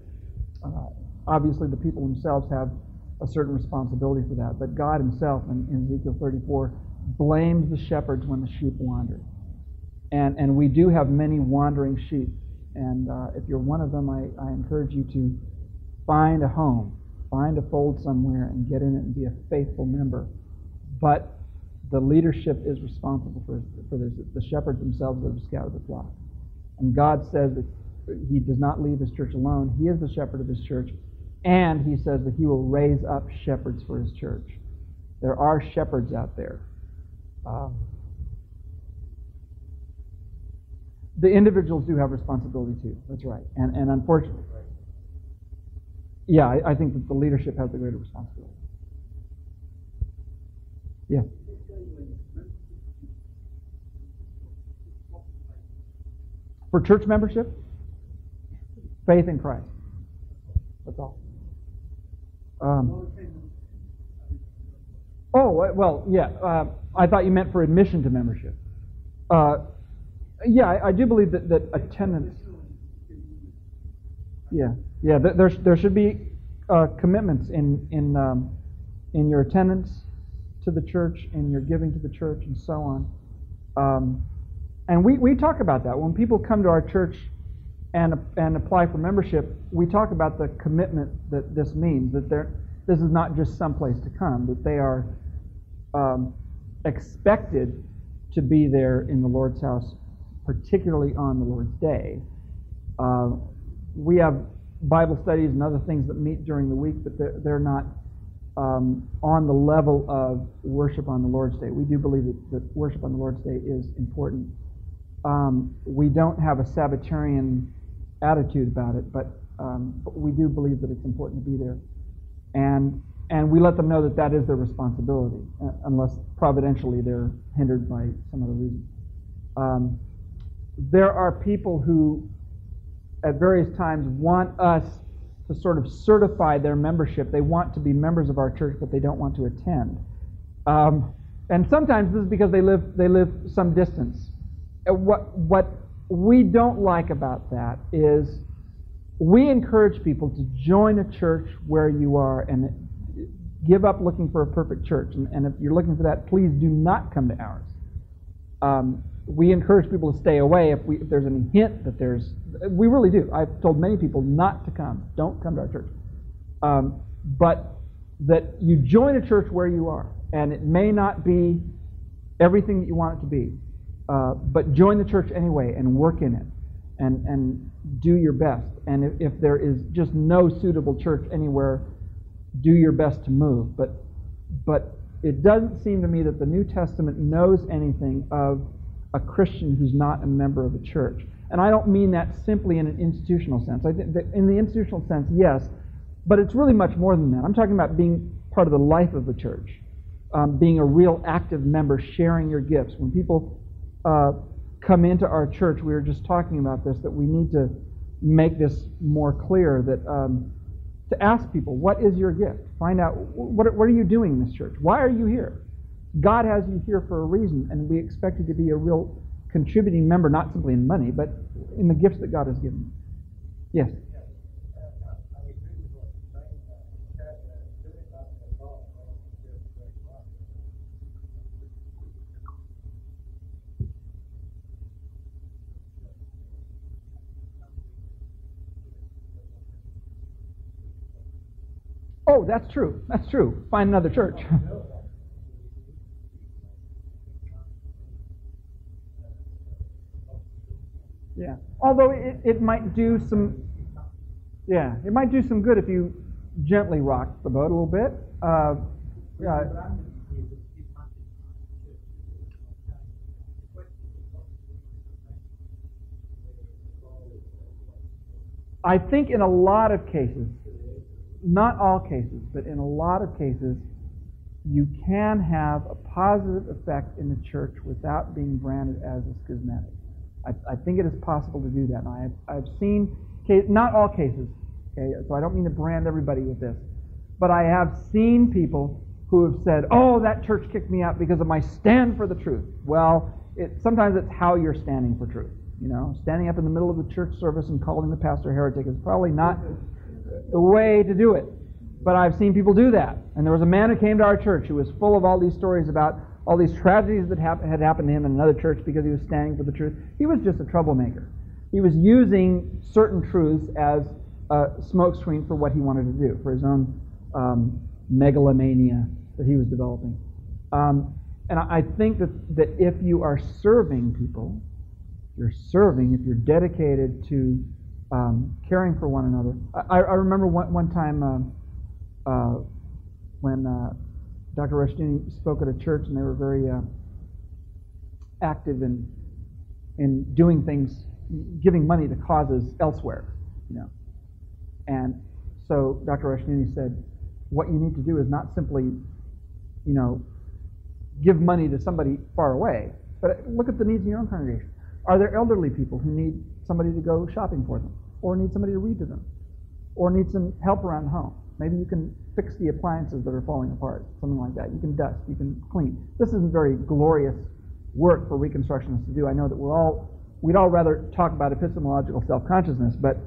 Uh, obviously, the people themselves have a certain responsibility for that, but God Himself in, in Ezekiel 34 blames the shepherds when the sheep wander. And, and we do have many wandering sheep. And uh, if you're one of them, I, I encourage you to find a home, find a fold somewhere, and get in it and be a faithful member. But the leadership is responsible for, for this. the shepherds themselves that have scattered the flock. And God says that He does not leave His church alone. He is the shepherd of His church. And He says that He will raise up shepherds for His church. There are shepherds out there. Um, the individuals do have responsibility too. That's right. And, and unfortunately, yeah, I, I think that the leadership has the greater responsibility. Yeah. For church membership, faith in Christ. That's all. Um, oh, well, yeah. Uh, I thought you meant for admission to membership. Uh, yeah, I, I, do believe that, that attendance. Yeah, yeah. There, there should be uh, commitments in in um, in your attendance to the church, in your giving to the church, and so on. Um, and we, we talk about that. When people come to our church and, and apply for membership, we talk about the commitment that this means, that they're this is not just some place to come, that they are um, expected to be there in the Lord's house, particularly on the Lord's day. Uh, we have Bible studies and other things that meet during the week, but they're, they're not um, on the level of worship on the Lord's Day. We do believe that, that worship on the Lord's Day is important um, we don't have a Sabbatarian attitude about it, but, um, but we do believe that it's important to be there. And, and we let them know that that is their responsibility, uh, unless providentially they're hindered by some other reason. Um, there are people who, at various times, want us to sort of certify their membership. They want to be members of our church, but they don't want to attend. Um, and sometimes this is because they live, they live some distance what, what we don't like about that is we encourage people to join a church where you are and give up looking for a perfect church. And, and if you're looking for that, please do not come to ours. Um, we encourage people to stay away if, we, if there's any hint that there's. We really do. I've told many people not to come. Don't come to our church. Um, but that you join a church where you are, and it may not be everything that you want it to be. Uh, but join the church anyway and work in it and, and do your best. And if, if there is just no suitable church anywhere, do your best to move. But, but it doesn't seem to me that the New Testament knows anything of a Christian who's not a member of a church. And I don't mean that simply in an institutional sense. I think that in the institutional sense, yes, but it's really much more than that. I'm talking about being part of the life of the church, um, being a real active member, sharing your gifts. When people uh, come into our church, we were just talking about this, that we need to make this more clear that um, to ask people, what is your gift? Find out, what, what are you doing in this church? Why are you here? God has you here for a reason, and we expect you to be a real contributing member, not simply in money, but in the gifts that God has given. Yes? Oh, that's true. That's true. Find another church. yeah. Although it, it might do some, yeah, it might do some good if you gently rock the boat a little bit. Uh, yeah. I think in a lot of cases, not all cases, but in a lot of cases, you can have a positive effect in the church without being branded as a schismatic. I, I think it is possible to do that. And I have, I've seen, not all cases, okay, so I don't mean to brand everybody with this, but I have seen people who have said, oh, that church kicked me out because of my stand for the truth. Well, it, sometimes it's how you're standing for truth. You know, standing up in the middle of the church service and calling the pastor heretic is probably not the way to do it. But I've seen people do that. And there was a man who came to our church who was full of all these stories about all these tragedies that hap- had happened to him in another church because he was standing for the truth. He was just a troublemaker. He was using certain truths as a smokescreen for what he wanted to do, for his own um, megalomania that he was developing. Um, and I think that, that if you are serving people, you're serving, if you're dedicated to um, caring for one another. I, I remember one, one time uh, uh, when uh, Dr. Rushdoony spoke at a church, and they were very uh, active in in doing things, giving money to causes elsewhere, you know. And so Dr. Rushdoony said, what you need to do is not simply, you know, give money to somebody far away, but look at the needs in your own congregation. Are there elderly people who need somebody to go shopping for them, or need somebody to read to them, or need some help around home. Maybe you can fix the appliances that are falling apart, something like that. You can dust, you can clean. This isn't very glorious work for reconstructionists to do. I know that we're all we'd all rather talk about epistemological self-consciousness, but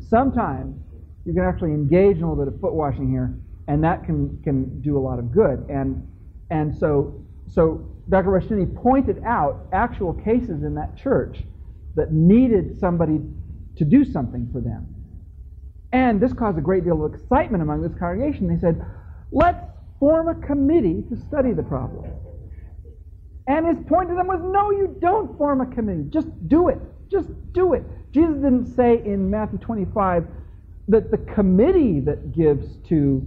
sometimes you can actually engage in a little bit of foot washing here, and that can can do a lot of good. And and so so Dr. Rushdoony pointed out actual cases in that church that needed somebody to do something for them. And this caused a great deal of excitement among this congregation. They said, let's form a committee to study the problem. And his point to them was, no, you don't form a committee. Just do it. Just do it. Jesus didn't say in Matthew 25 that the committee that gives to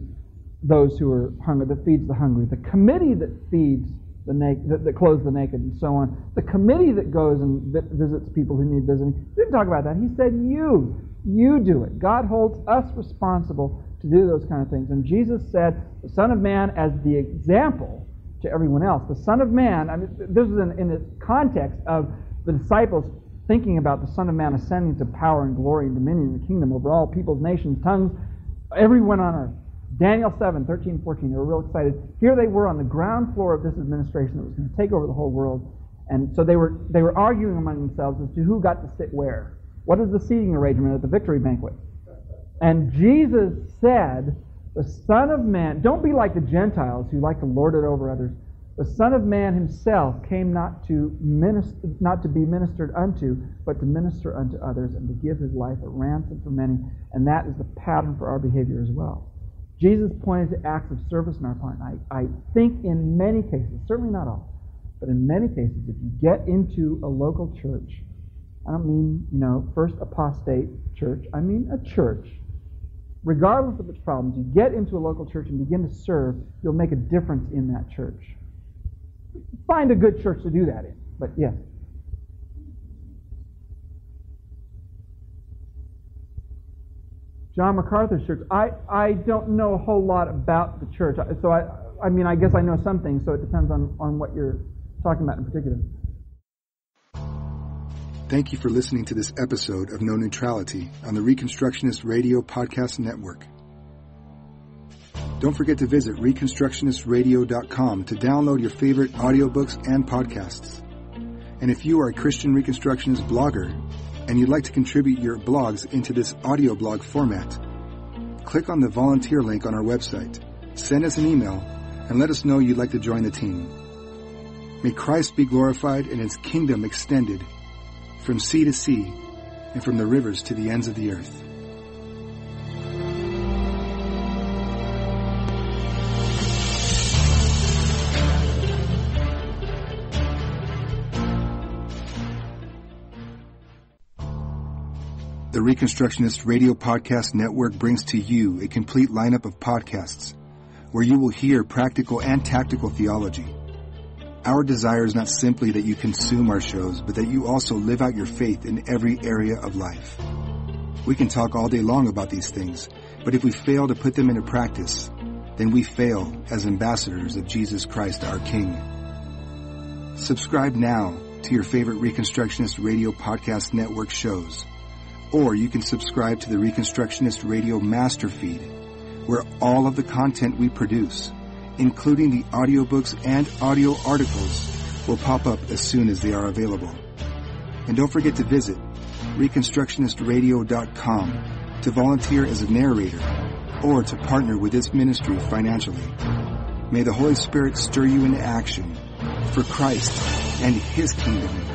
those who are hungry, that feeds the hungry, the committee that feeds the naked, that, that clothes the naked, and so on. The committee that goes and visits people who need visiting. He didn't talk about that. He said, "You, you do it. God holds us responsible to do those kind of things." And Jesus said, "The Son of Man as the example to everyone else. The Son of Man. I mean, this is in, in the context of the disciples." Thinking about the Son of Man ascending to power and glory and dominion and the kingdom over all peoples, nations, tongues, everyone on earth. Daniel 7, 13, 14, they were real excited. Here they were on the ground floor of this administration that was going to take over the whole world. And so they were, they were arguing among themselves as to who got to sit where. What is the seating arrangement at the victory banquet? And Jesus said, The Son of Man, don't be like the Gentiles who like to lord it over others. The Son of Man himself came not to, minister, not to be ministered unto, but to minister unto others and to give his life a ransom for many. And that is the pattern for our behavior as well. Jesus pointed to acts of service in our part. And I, I think in many cases, certainly not all, but in many cases, if you get into a local church, I don't mean, you know, first apostate church, I mean a church regardless of its problems, you get into a local church and begin to serve, you'll make a difference in that church. Find a good church to do that in. But yes. John MacArthur's church. I, I don't know a whole lot about the church. So I, I mean, I guess I know some things, so it depends on, on what you're talking about in particular. Thank you for listening to this episode of No Neutrality on the Reconstructionist Radio Podcast Network. Don't forget to visit ReconstructionistRadio.com to download your favorite audiobooks and podcasts. And if you are a Christian Reconstructionist blogger and you'd like to contribute your blogs into this audio blog format, click on the volunteer link on our website, send us an email, and let us know you'd like to join the team. May Christ be glorified and his kingdom extended from sea to sea, and from the rivers to the ends of the earth. The Reconstructionist Radio Podcast Network brings to you a complete lineup of podcasts where you will hear practical and tactical theology our desire is not simply that you consume our shows, but that you also live out your faith in every area of life. We can talk all day long about these things, but if we fail to put them into practice, then we fail as ambassadors of Jesus Christ our King. Subscribe now to your favorite Reconstructionist Radio Podcast Network shows, or you can subscribe to the Reconstructionist Radio Master Feed, where all of the content we produce including the audiobooks and audio articles, will pop up as soon as they are available. And don't forget to visit ReconstructionistRadio.com to volunteer as a narrator or to partner with this ministry financially. May the Holy Spirit stir you into action for Christ and His kingdom